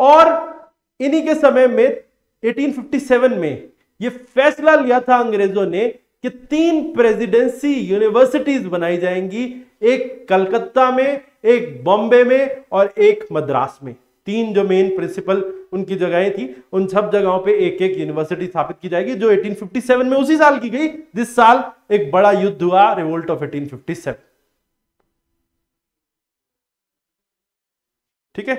और इन्हीं के समय में 1857 में ये फैसला लिया था अंग्रेज़ों ने कि तीन प्रेसिडेंसी यूनिवर्सिटीज बनाई जाएँगी, एक कलकत्ता में, एक बॉम्बे में और एक मद्रास में। तीन जो मेन प्रिंसिपल उनकी जगहें थी, उन सब जगहों पे एक एक यूनिवर्सिटी स्थापित की जाएगी, जो 1857 में उसी साल की गई, जिस साल एक बड़ा युद्ध हुआ रिवोल्ट ऑफ़ 1857 ठीक है?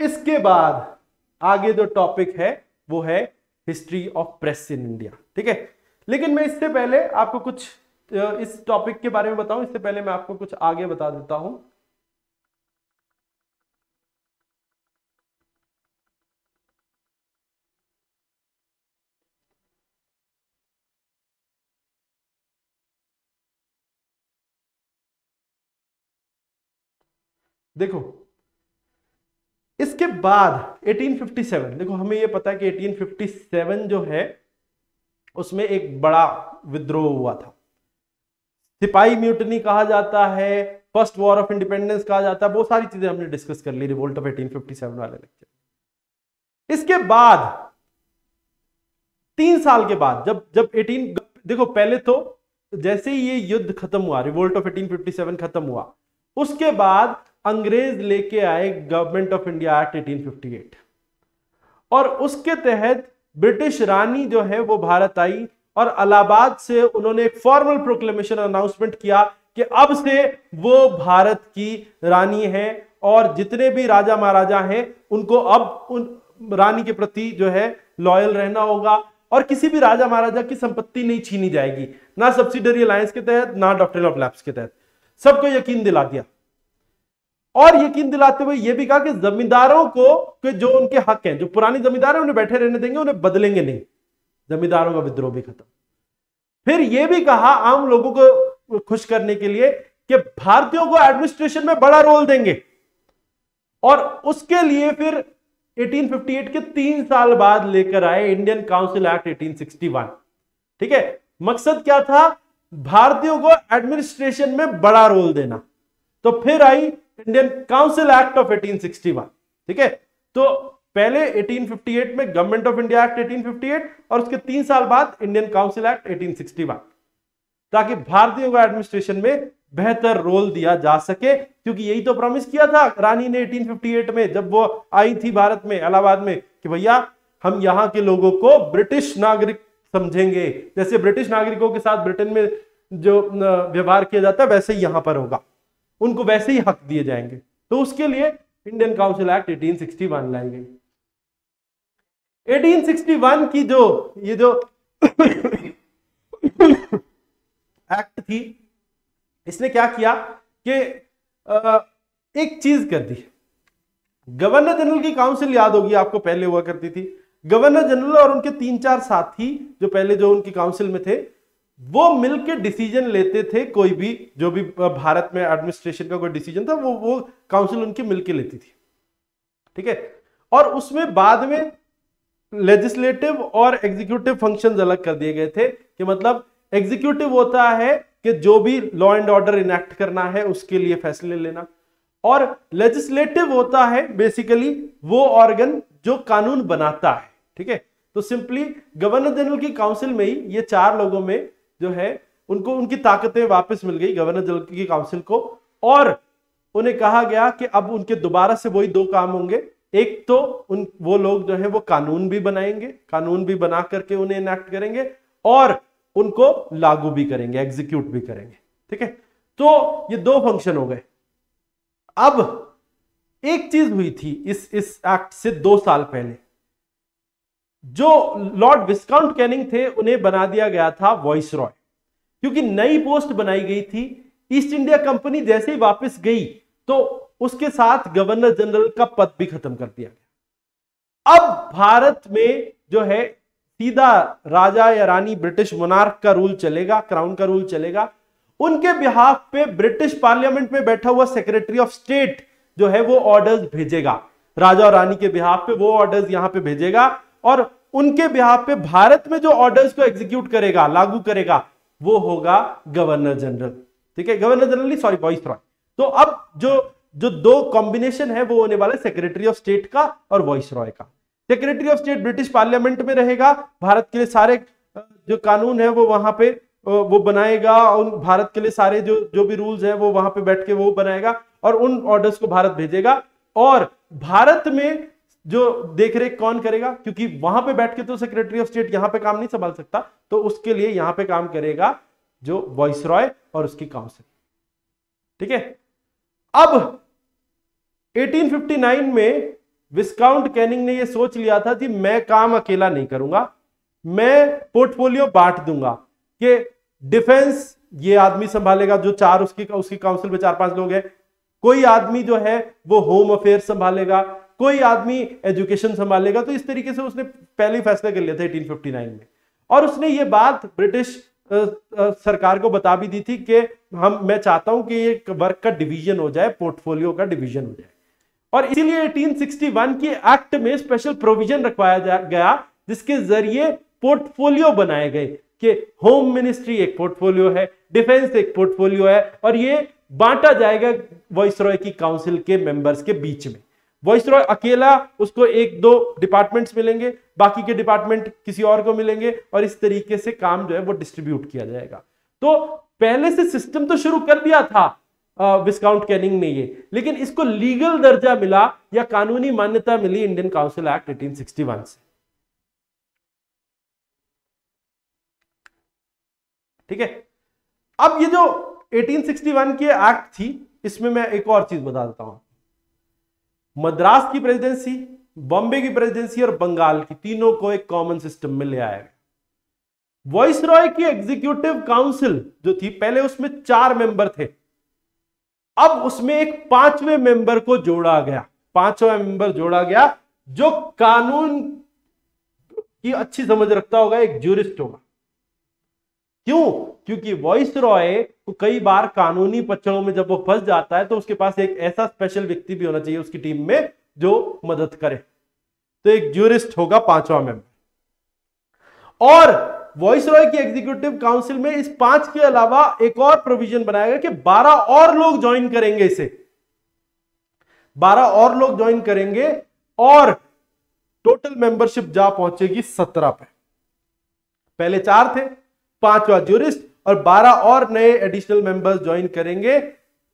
इसके बाद आगे जो टॉपिक है, वो है history of press in India ठीक है? लेकिन मैं इससे पहले आपको कुछ इस टॉपिक के बारे में बताऊँ, इससे पहले मैं आपको कुछ आगे बता देता हूँ। देखो, इसके बाद 1857 देखो, हमें यह पता है कि 1857 जो है, उसमें एक बड़ा विद्रोह हुआ था। सिपाही म्यूटनी कहा जाता है, फ़र्स्ट वॉर ऑफ़ इंडिपेंडेंस कहा जाता है, बहुत सारी चीज़ें हमने डिस्कस कर ली, रिवोल्ट ऑफ़ 1857 वाले लेक्चर। इसके बाद, तीन साल के बाद, जब जब 18 देखो पहले तो जैसे ही ये युद्ध खत्म हुआ, रिवोल्ट ऑफ़ 1857 खत्म हुआ, उसके बाद अंग्रेज़ लेके आए गवर्नमेंट ऑफ़ इंडिया एक्ट 1858 और उसके तहत ब्रिटिश रानी जो है, वो भारत आई और अलाहाबाद से उन्होंने एक फॉर्मल प्रोक्लेमेशन अनाउंसमेंट किया कि अब से वो भारत की रानी है और जितने भी राजा महाराजा हैं, उनको अब उन रानी के प्रति जो है लॉयल रहना होगा और किसी भी राजा महाराजा की संपत्ति नहीं छीनी जाएगी, ना सब्सिडरी अलायंस के तहत, ना डॉक्टर ऑफ़ लैब्स के तहत। सबको यकीन दिला दिया। और यकीन दिलाते हुए यह भी कहा कि जमींदारों को कि जो उनके हक हैं, जो पुरानी जमींदार है, उन्हें बैठे रहने देंगे, उन्हें बदलेंगे नहीं। जमींदारों का विद्रोह भी खत्म। फिर यह भी कहा आम लोगों को खुश करने के लिए कि भारतीयों को एडमिनिस्ट्रेशन में बड़ा रोल देंगे। और उसके लिए फिर 1858 के तीन साल बाद लेकर आए इंडियन काउंसिल एक्ट 1861 ठीक है? मकसद क्या था? भारतीयों को एडमिनिस्ट्रेशन में बड़ा रोल देना। तो फिर आई इंडियन काउंसिल एक्ट ऑफ़ 1861 ठीक है? तो पहले 1858 में गवर्नमेंट ऑफ़ इंडिया एक्ट 1858 और उसके तीन साल बाद इंडियन काउंसिल एक्ट 1861 ताकि भारतीयों को एडमिनिस्ट्रेशन में बेहतर रोल दिया जा सके, क्योंकि यही तो प्रॉमिस किया था रानी ने 1858 में, जब वो आई थी भारत में इलाहाबाद में, कि भैया, हम यहाँ के लोगों को ब्रिटिश नागरिक समझेंगे। जैसे ब्रिटिश नागरिकों के साथ ब्रिटेन में जो व्यवहार किया जाता है, वैसे ही यहाँ पर होगा। उनको वैसे ही हक दिए जाएँगे। तो उसके लिए इंडियन काउंसिल एक्ट 1861 लाई गई। 1861 की जो, ये जो एक्ट थी, इसने क्या किया कि एक चीज़ कर दी। गवर्नर जनरल की काउंसिल याद होगी, आपको पहले हुआ करती थी। गवर्नर जनरल और उनके तीन चार साथी, जो पहले जो उनकी काउंसिल में थे, वो मिलकर डिसीज़न लेते थे, कोई भी, जो भी भारत में एडमिनिस्ट्रेशन का कोई डिसीज़न था, वो वो काउंसिल उनकी मिलकर लेती थी। ठीक है? और उसमें बाद में लेजिस्लेटिव और एग्जीक्यूटिव फ़ंक्शंस अलग कर दिए गए थे कि मतलब एग्जीक्यूटिव होता है कि जो भी लॉ एंड ऑर्डर इनेक्ट करना है, उसके लिए फैसले लेना। और लेजिस्लेटिव होता है बेसिकली वो ऑर्गन जो कानून बनाता है, ठीक है? तो सिंपली गवर्नर जनरल की काउंसिल में ही ये चार लोगों में जो है, उनको, उनकी ताकतें वापस मिल गई गवर्नर जनरल की काउंसिल को। और उन्हें कहा गया कि अब उनके दोबारा से वही दो काम होंगे। एक तो उन, वो लोग जो है वो कानून भी बनाएँगे, कानून भी बना करके उन्हें इनेक्ट करेंगे और उनको लागू भी करेंगे एग्जीक्यूट भी करेंगे, ठीक है? तो ये दो फ़ंक्शन हो गए। अब एक चीज़ हुई थी इस इस एक्ट से दो साल पहले। जो लॉर्ड विस्काउंट कैनिंग थे, उन्हें बना दिया गया था वॉइस रॉय क्योंकि नई पोस्ट बनाई गई थी ईस्ट इंडिया कंपनी जैसे ही वापस गई तो उसके साथ गवर्नर जनरल का पद भी खत्म कर दिया गया। अब भारत में जो है, सीधा राजा या रानी ब्रिटिश मोनार्क का रूल चलेगा क्राउन का रूल चलेगा। उनके बिहाफ पे ब्रिटिश पार्लियामेंट में बैठा हुआ सेक्रेटरी ऑफ़ स्टेट जो है, वो ऑर्डर्स भेजेगा। राजा और रानी के बिहाफ पे वो ऑर्डर्स यहाँ पे भेजेगा और उनके बिहाफ पे भारत में जो ऑर्डर्स को एग्जीक्यूट करेगा, लागू करेगा, वो होगा गवर्नर जनरल। ठीक है? Governor general sorry viceroy तो अब जो जो दो कॉम्बिनेशन है, वो होने वाला है सेक्रेटरी ऑफ़ स्टेट का और वॉइस रॉय का। Secretary of state British parliament में रहेगा, भारत के लिए सारे जो कानून है, वो वहाँ पे वो बनाएगा, उन भारत के लिए सारे जो जो भी रूल्स है, वो वहाँ पे बैठ के वो बनाएगा और उन ऑर्डर्स को भारत भेजेगा। और भारत में जो देख रेख कौन करेगा? क्योंकि वहाँ पे बैठ के तो सेक्रेटरी ऑफ़ स्टेट यहाँ पे काम नहीं संभाल सकता तो उसके लिए यहाँ पे काम करेगा जो वॉइस रॉय और उसकी काउंसिल ठीक है? अब 1859 में विस्काउंट कैनिंग ने यह सोच लिया था कि मैं काम अकेला नहीं करूँगा, मैं पोर्टफोलियो बांट दूँगा कि डिफेंस ये आदमी संभालेगा, जो चार उसकी उसकी काउंसिल में चार पाँच लोग हैं। कोई आदमी जो है वो होम अफेयर संभालेगा, कोई आदमी एजुकेशन संभालेगा। तो इस तरीके से उसने पहले फैसला कर लिया था 1859 में। और उसने ये बात ब्रिटिश सरकार को बता भी दी थी कि हम, मैं चाहता हूँ कि ये वर्क का डिवीज़न हो जाए पोर्टफोलियो का डिवीज़न हो जाए। और इसीलिए 1861 के एक्ट में स्पेशल प्रोविज़न रखवाया गया, जिसके ज़रिए पोर्टफोलियो बनाए गए कि होम मिनिस्ट्री एक पोर्टफोलियो है डिफेंस एक पोर्टफोलियो है, और ये बांटा जाएगा वॉइस रॉय की काउंसिल के मेंबर्स के बीच में। वॉइस रॉय अकेला, उसको एक दो डिपार्टमेंट्स मिलेंगे, बाकी के डिपार्टमेंट किसी और को मिलेंगे, और इस तरीके से काम जो है वो डिस्ट्रीब्यूट किया जाएगा। तो पहले से सिस्टम तो शुरू कर दिया था विस्काउंट कैनिंग ने ये। लेकिन इसको लीगल दर्जा मिला या कानूनी मान्यता मिली इंडियन काउंसिल एक्ट 1861 से। ठीक है? अब ये जो 1861 की एक्ट थी, इसमें मैं एक और चीज़ बता देता हूँ। मद्रास की प्रेसिडेंसी, बॉम्बे की प्रेसिडेंसी और बंगाल की तीनों को एक कॉमन सिस्टम में ले आया वॉइस रॉय की एग्जीक्यूटिव काउंसिल जो थी, पहले उसमें चार मेंबर थे। अब उसमें एक पाँचवें मेंबर को जोड़ा गया। पांचवा मेंबर जोड़ा गया, जो कानून की अच्छी समझ रखता होगा, एक ज्यूरिस्ट होगा। क्यों? क्योंकि वॉइस रॉय को कई बार कानूनी पक्षों में जब वो फंस जाता है तो उसके पास एक ऐसा स्पेशल व्यक्ति भी होना चाहिए उसकी टीम में, जो मदद करे। तो एक ज्यूरिस्ट होगा पांचवा मेंबर और वॉइस रॉय की एग्जीक्यूटिव काउंसिल में इस पाँच के अलावा एक और प्रोविज़न बनाया गया कि बारह और लोग ज्वाइन करेंगे इसे। बारह और लोग ज्वाइन करेंगे और टोटल मेंबरशिप जा पहुंचेगी सत्रह पे। पहले चार थे पांचवा ज्यूरिस्ट और बारह और नए एडिशनल मेंबर्स ज्वाइन करेंगे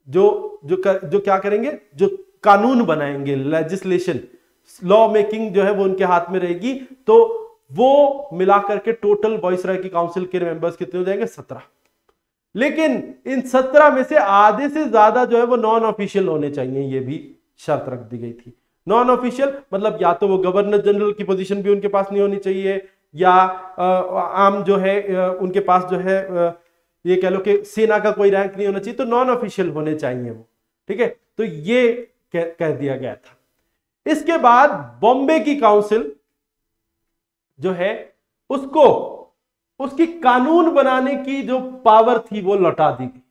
जो जो कर, जो क्या करेंगे? जो कानून बनाएँगे लेजिस्लेशन लॉ मेकिंग जो है वो उनके हाथ में रहेगी तो वो मिलाकर के टोटल वॉइस राय की काउंसिल के मेंबर्स कितने हो जाएँगे? सत्रह। लेकिन इन सत्रह में से आधे से ज़्यादा जो है वो नॉन ऑफिशियल होने चाहिए ये भी शर्त रख दी गई थी। नॉन ऑफिशियल मतलब या तो वो गवर्नर जनरल की पोजीशन भी उनके पास नहीं होनी चाहिए या आम जो है उनके पास जो है ये कह लो कि सेना का कोई रैंक नहीं होना चाहिए तो नॉन ऑफिशियल होने चाहिए वो। ठीक है? तो ये कह, कह दिया गया था। इसके बाद बॉम्बे की काउंसिल जो है, उसको, उसकी कानून बनाने की जो पावर थी, वो लौटा दी गई।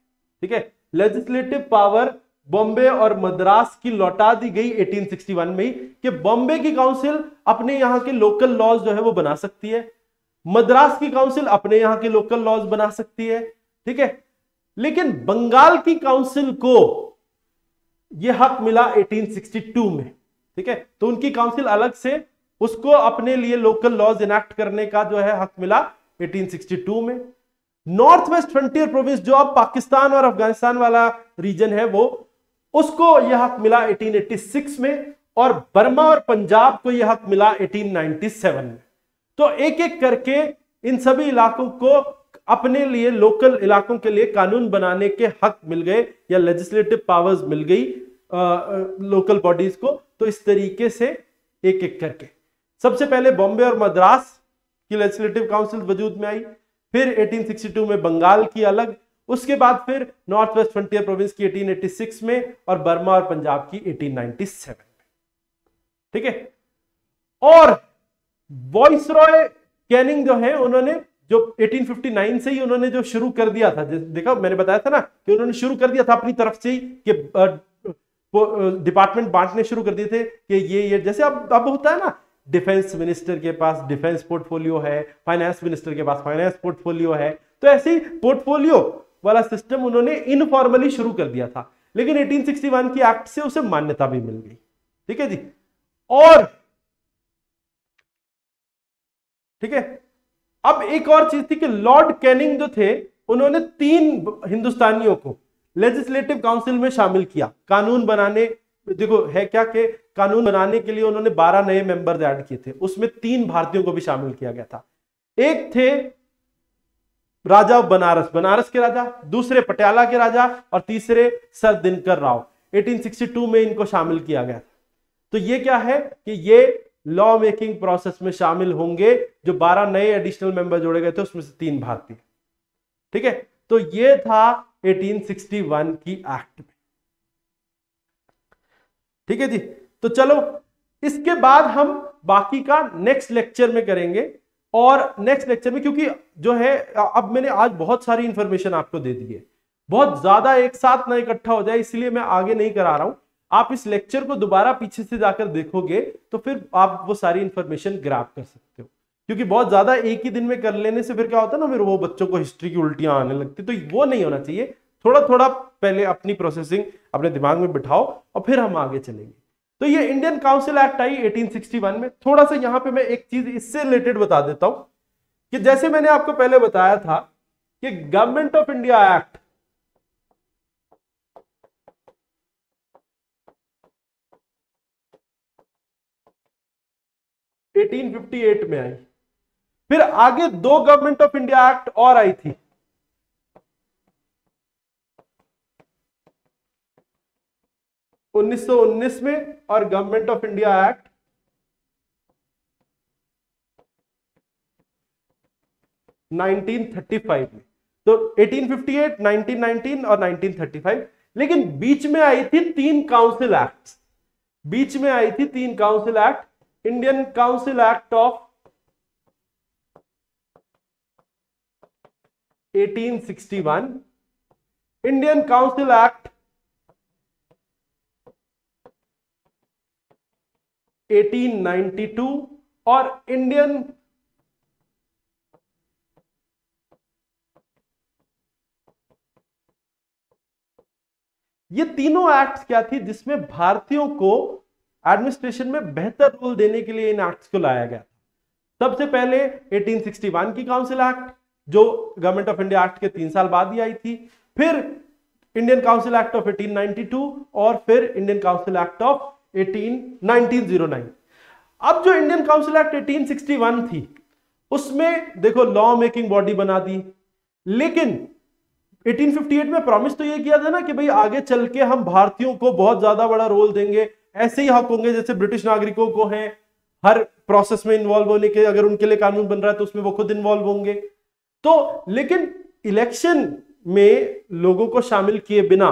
ठीक है? लेजिस्लेटिव पावर बॉम्बे और मद्रास की लौटा दी गई 1861 में ही कि बॉम्बे की काउंसिल अपने यहाँ के लोकल लॉज जो है, वो बना सकती है। मद्रास की काउंसिल अपने यहाँ के लोकल लॉज बना सकती है। ठीक है? लेकिन बंगाल की काउंसिल को यह हक मिला 1862 में। ठीक है? तो उनकी काउंसिल अलग से उसको अपने लिए लोकल लॉज इनेक्ट करने का जो है हक मिला 1862 में। नॉर्थ वेस्ट फ्रंटियर प्रोविंस जो अब पाकिस्तान और अफ़गानिस्तान वाला रीजन है वो, उसको यह हक मिला 1886 में और बर्मा और पंजाब को यह हक मिला 1897 में। तो एक एक करके इन सभी इलाकों को अपने लिए लोकल इलाकों के लिए कानून बनाने के हक मिल गए या लेजिस्लेटिव पावर्स मिल गई लोकल बॉडीज को। तो इस तरीके से एक एक करके। सबसे पहले बॉम्बे और मद्रास की लेजिस्लेटिव काउंसिल वजूद में आई, फिर 1862 में बंगाल की अलग, उसके बाद फिर नॉर्थ वेस्ट फ्रंटियर प्रोविंस की 1886 में और बर्मा और पंजाब की 1897 में। ठीक है? और वॉइस रॉय कैनिंग जो है, उन्होंने जो 1859 से ही उन्होंने जो शुरू कर दिया था देखा, मैंने बताया था ना कि उन्होंने शुरू कर दिया था अपनी तरफ़ से ही कि डिपार्टमेंट बांटने शुरू कर दिए थे कि ये ये, जैसे अब अब होता है ना डिफेंस मिनिस्टर के पास डिफेंस पोर्टफोलियो है, फाइनेंस मिनिस्टर के पास फाइनेंस पोर्टफोलियो है। तो ऐसे पोर्टफोलियो वाला सिस्टम उन्होंने इनफॉर्मली शुरू कर दिया था। लेकिन 1861 की एक्ट से उसे मान्यता भी मिल गई। ठीक है जी? और ठीक है? अब एक और चीज़ थी कि लॉर्ड कैनिंग जो थे, उन्होंने तीन हिंदुस्तानियों को लेजिस्लेटिव काउंसिल में शामिल किया। कानून बनाने देखो, है क्या कि कानून बनाने के लिए उन्होंने 12 नए मेंबर्स ऐड किए थे। उसमें तीन भारतीयों को भी शामिल किया गया था। एक थे राजा बनारस। बनारस के राजा, दूसरे पटियाला के राजा और तीसरे सर दिनकर राव। 1862 में इनको शामिल किया गया तो ये क्या है कि ये लॉ मेकिंग प्रोसेस में शामिल होंगे जो 12 नए एडिशनल मेंबर जोड़े गए थे, उसमें से तीन भारतीय। ठीक है? तो ये था 1861 की एक्ट ठीक है जी? तो चलो, इसके बाद हम बाकी का नेक्स्ट लेक्चर में करेंगे और नेक्स्ट लेक्चर में क्योंकि जो है अब मैंने आज बहुत सारी इंफॉर्मेशन आपको दे दी है। बहुत ज़्यादा एक साथ ना इकट्ठा हो जाए, इसलिए मैं आगे नहीं करा रहा हूँ। आप इस लेक्चर को दोबारा पीछे से जाकर देखोगे तो फिर आप वो सारी इंफॉर्मेशन ग्राफ कर सकते हो। क्योंकि बहुत ज़्यादा एक ही दिन में कर लेने से फिर क्या होता है ना, फिर वो बच्चों को हिस्ट्री की उल्टियाँ आने लगती तो वो नहीं होना चाहिए। थोड़ा थोड़ा पहले अपनी प्रोसेसिंग अपने दिमाग में बिठाओ और फिर हम आगे चलेंगे। तो ये इंडियन काउंसिल एक्ट आई 1861 में। थोड़ा सा यहाँ पे मैं एक चीज़ इससे रिलेटेड बता देता हूँ कि जैसे मैंने आपको पहले बताया था कि government of India act eighteen में आई। फिर आगे दो गवर्नमेंट ऑफ़ इंडिया एक्ट और आई थी। 1919 में और government of India act. Five में। तो 1858, 1919 और 1935 लेकिन बीच में आई थी तीन काउंसिल एक्ट बीच में आई थी तीन council act Indian council act of 1861 Indian council act 1892 और इंडियन ये तीनों एक्ट्स क्या थी जिसमें भारतीयों को एडमिनिस्ट्रेशन में बेहतर रोल देने के लिए इन एक्ट्स को लाया गया था? सबसे पहले 1861 की काउंसिल एक्ट जो गवर्नमेंट ऑफ़ इंडिया एक्ट के तीन साल बाद ही आई थी, फिर इंडियन काउंसिल एक्ट ऑफ़ 1892 और फिर इंडियन काउंसिल एक्ट ऑफ़ 1909 अब जो इंडियन काउंसिल एक्ट 1861 थी, उसमें देखो लॉ मेकिंग बॉडी बना दी, लेकिन 1858 में प्रॉमिस तो ये किया था ना कि भाई आगे चल के हम भारतीयों को बहुत ज़्यादा बड़ा रोल देंगे, ऐसे ही हक होंगे जैसे ब्रिटिश नागरिकों को हैं। हर प्रोसेस में इन्वॉल्व होने के, अगर उनके लिए कानून बन रहा है तो उसमें वो खुद इन्वॉल्व होंगे। तो लेकिन इलेक्शन में लोगों को शामिल किए बिना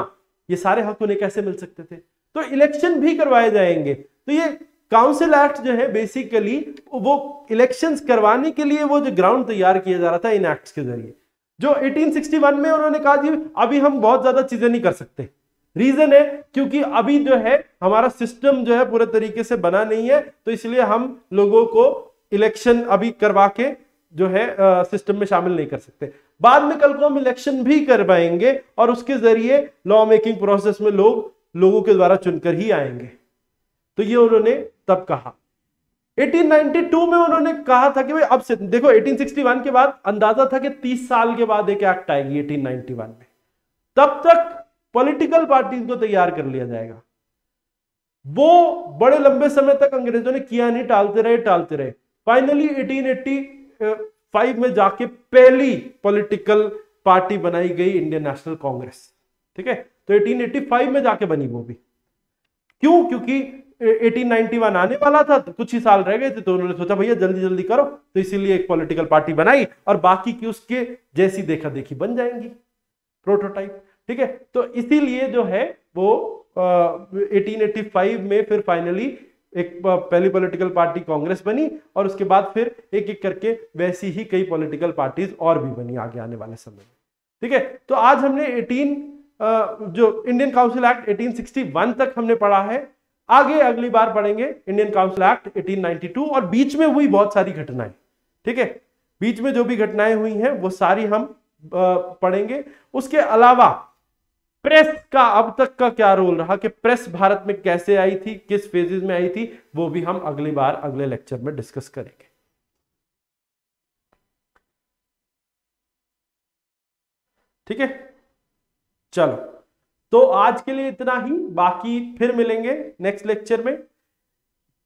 ये सारे हक उन्हें कैसे मिल सकते थे? तो इलेक्शन भी करवाए जाएँगे। तो ये काउंसिल एक्ट जो है बेसिकली वो इलेक्शंस करवाने के लिए वो जो ग्राउंड तैयार किया जा रहा था इन एक्ट्स के ज़रिए। जो 1861 में उन्होंने कहा जी, अभी हम बहुत ज़्यादा चीज़ें नहीं कर सकते। रीजन है, क्योंकि अभी जो है, हमारा सिस्टम जो है पूरे तरीके से बना नहीं है तो इसलिए हम लोगों को इलेक्शन अभी करवा के जो है सिस्टम में शामिल नहीं कर सकते। बाद में कल को हम इलेक्शन भी करवाएँगे, और उसके ज़रिए लॉ मेकिंग प्रोसेस में लोग लोगों के द्वारा चुनकर ही आएँगे। तो ये उन्होंने तब कहा। 1892 में उन्होंने कहा था कि भाई, अब से देखो 1861 के बाद अंदाज़ा था कि 30 साल के बाद एक एक्ट आएगी 1891 में। तब तक पॉलिटिकल पार्टीज़ को तैयार कर लिया जाएगा। वो बड़े लंबे समय तक अंग्रेज़ों ने किया नहीं, टालते रहे टालते रहे। फाइनली 1885 में जाके पहली पॉलिटिकल पार्टी बनाई गई, इंडियन नेशनल कांग्रेस। ठीक है? तो 1885 में जाके बनी वो भी। क्यों? क्योंकि 1891 आने वाला था तो कुछ ही साल रह गए थे तो उन्होंने सोचा भैया जल्दी जल्दी करो। तो इसीलिए एक पॉलिटिकल पार्टी बनाई और बाकी की उसके जैसी देखा देखी बन जाएँगी। प्रोटोटाइप ठीक है? तो इसीलिए जो है वो uh, 1885 में फिर फाइनली एक पहली पॉलिटिकल पार्टी कांग्रेस बनी और उसके बाद फिर एक एक करके वैसी ही कई पॉलिटिकल पार्टीज़ और भी बनी आगे आने वाले समय में। ठीक है? तो आज हमने 18 जो इंडियन काउंसिल एक्ट 1861 तक हमने पढ़ा है, आगे अगली बार पढ़ेंगे इंडियन काउंसिल एक्ट 1892 और बीच में हुई बहुत सारी घटनाएँ, ठीक है? बीच में जो भी घटनाएँ हुई हैं, वो सारी हम पढ़ेंगे। उसके अलावा प्रेस का अब तक का क्या रोल रहा कि प्रेस भारत में कैसे आई थी, किस फेजेस में आई थी, वो भी हम अगली बार, अगले लेक्चर में डिस्कस करेंगे। ठीक है? चलो। तो आज के लिए इतना ही, बाकी फिर मिलेंगे नेक्स्ट लेक्चर में।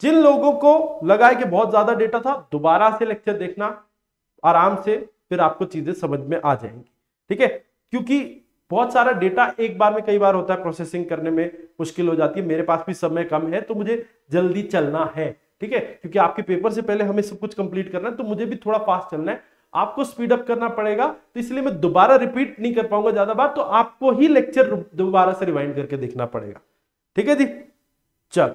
जिन लोगों को लगा है कि बहुत ज़्यादा डेटा था, दोबारा से लेक्चर देखना, आराम से, फिर आपको चीज़ें समझ में आ जाएँगी। ठीक है? क्योंकि बहुत सारा डेटा एक बार में कई बार होता है प्रोसेसिंग करने में मुश्किल हो जाती है। मेरे पास भी समय कम है तो मुझे जल्दी चलना है। ठीक है? क्योंकि आपके पेपर से पहले हमें सब कुछ कंप्लीट करना है तो मुझे भी थोड़ा फास्ट चलना है। आपको स्पीड अप करना पड़ेगा। तो इसलिए मैं दोबारा रिपीट नहीं कर पाऊँगा ज़्यादा बार तो आपको ही लेक्चर दोबारा से रिवाइंड करके देखना पड़ेगा। ठीक है जी? चल।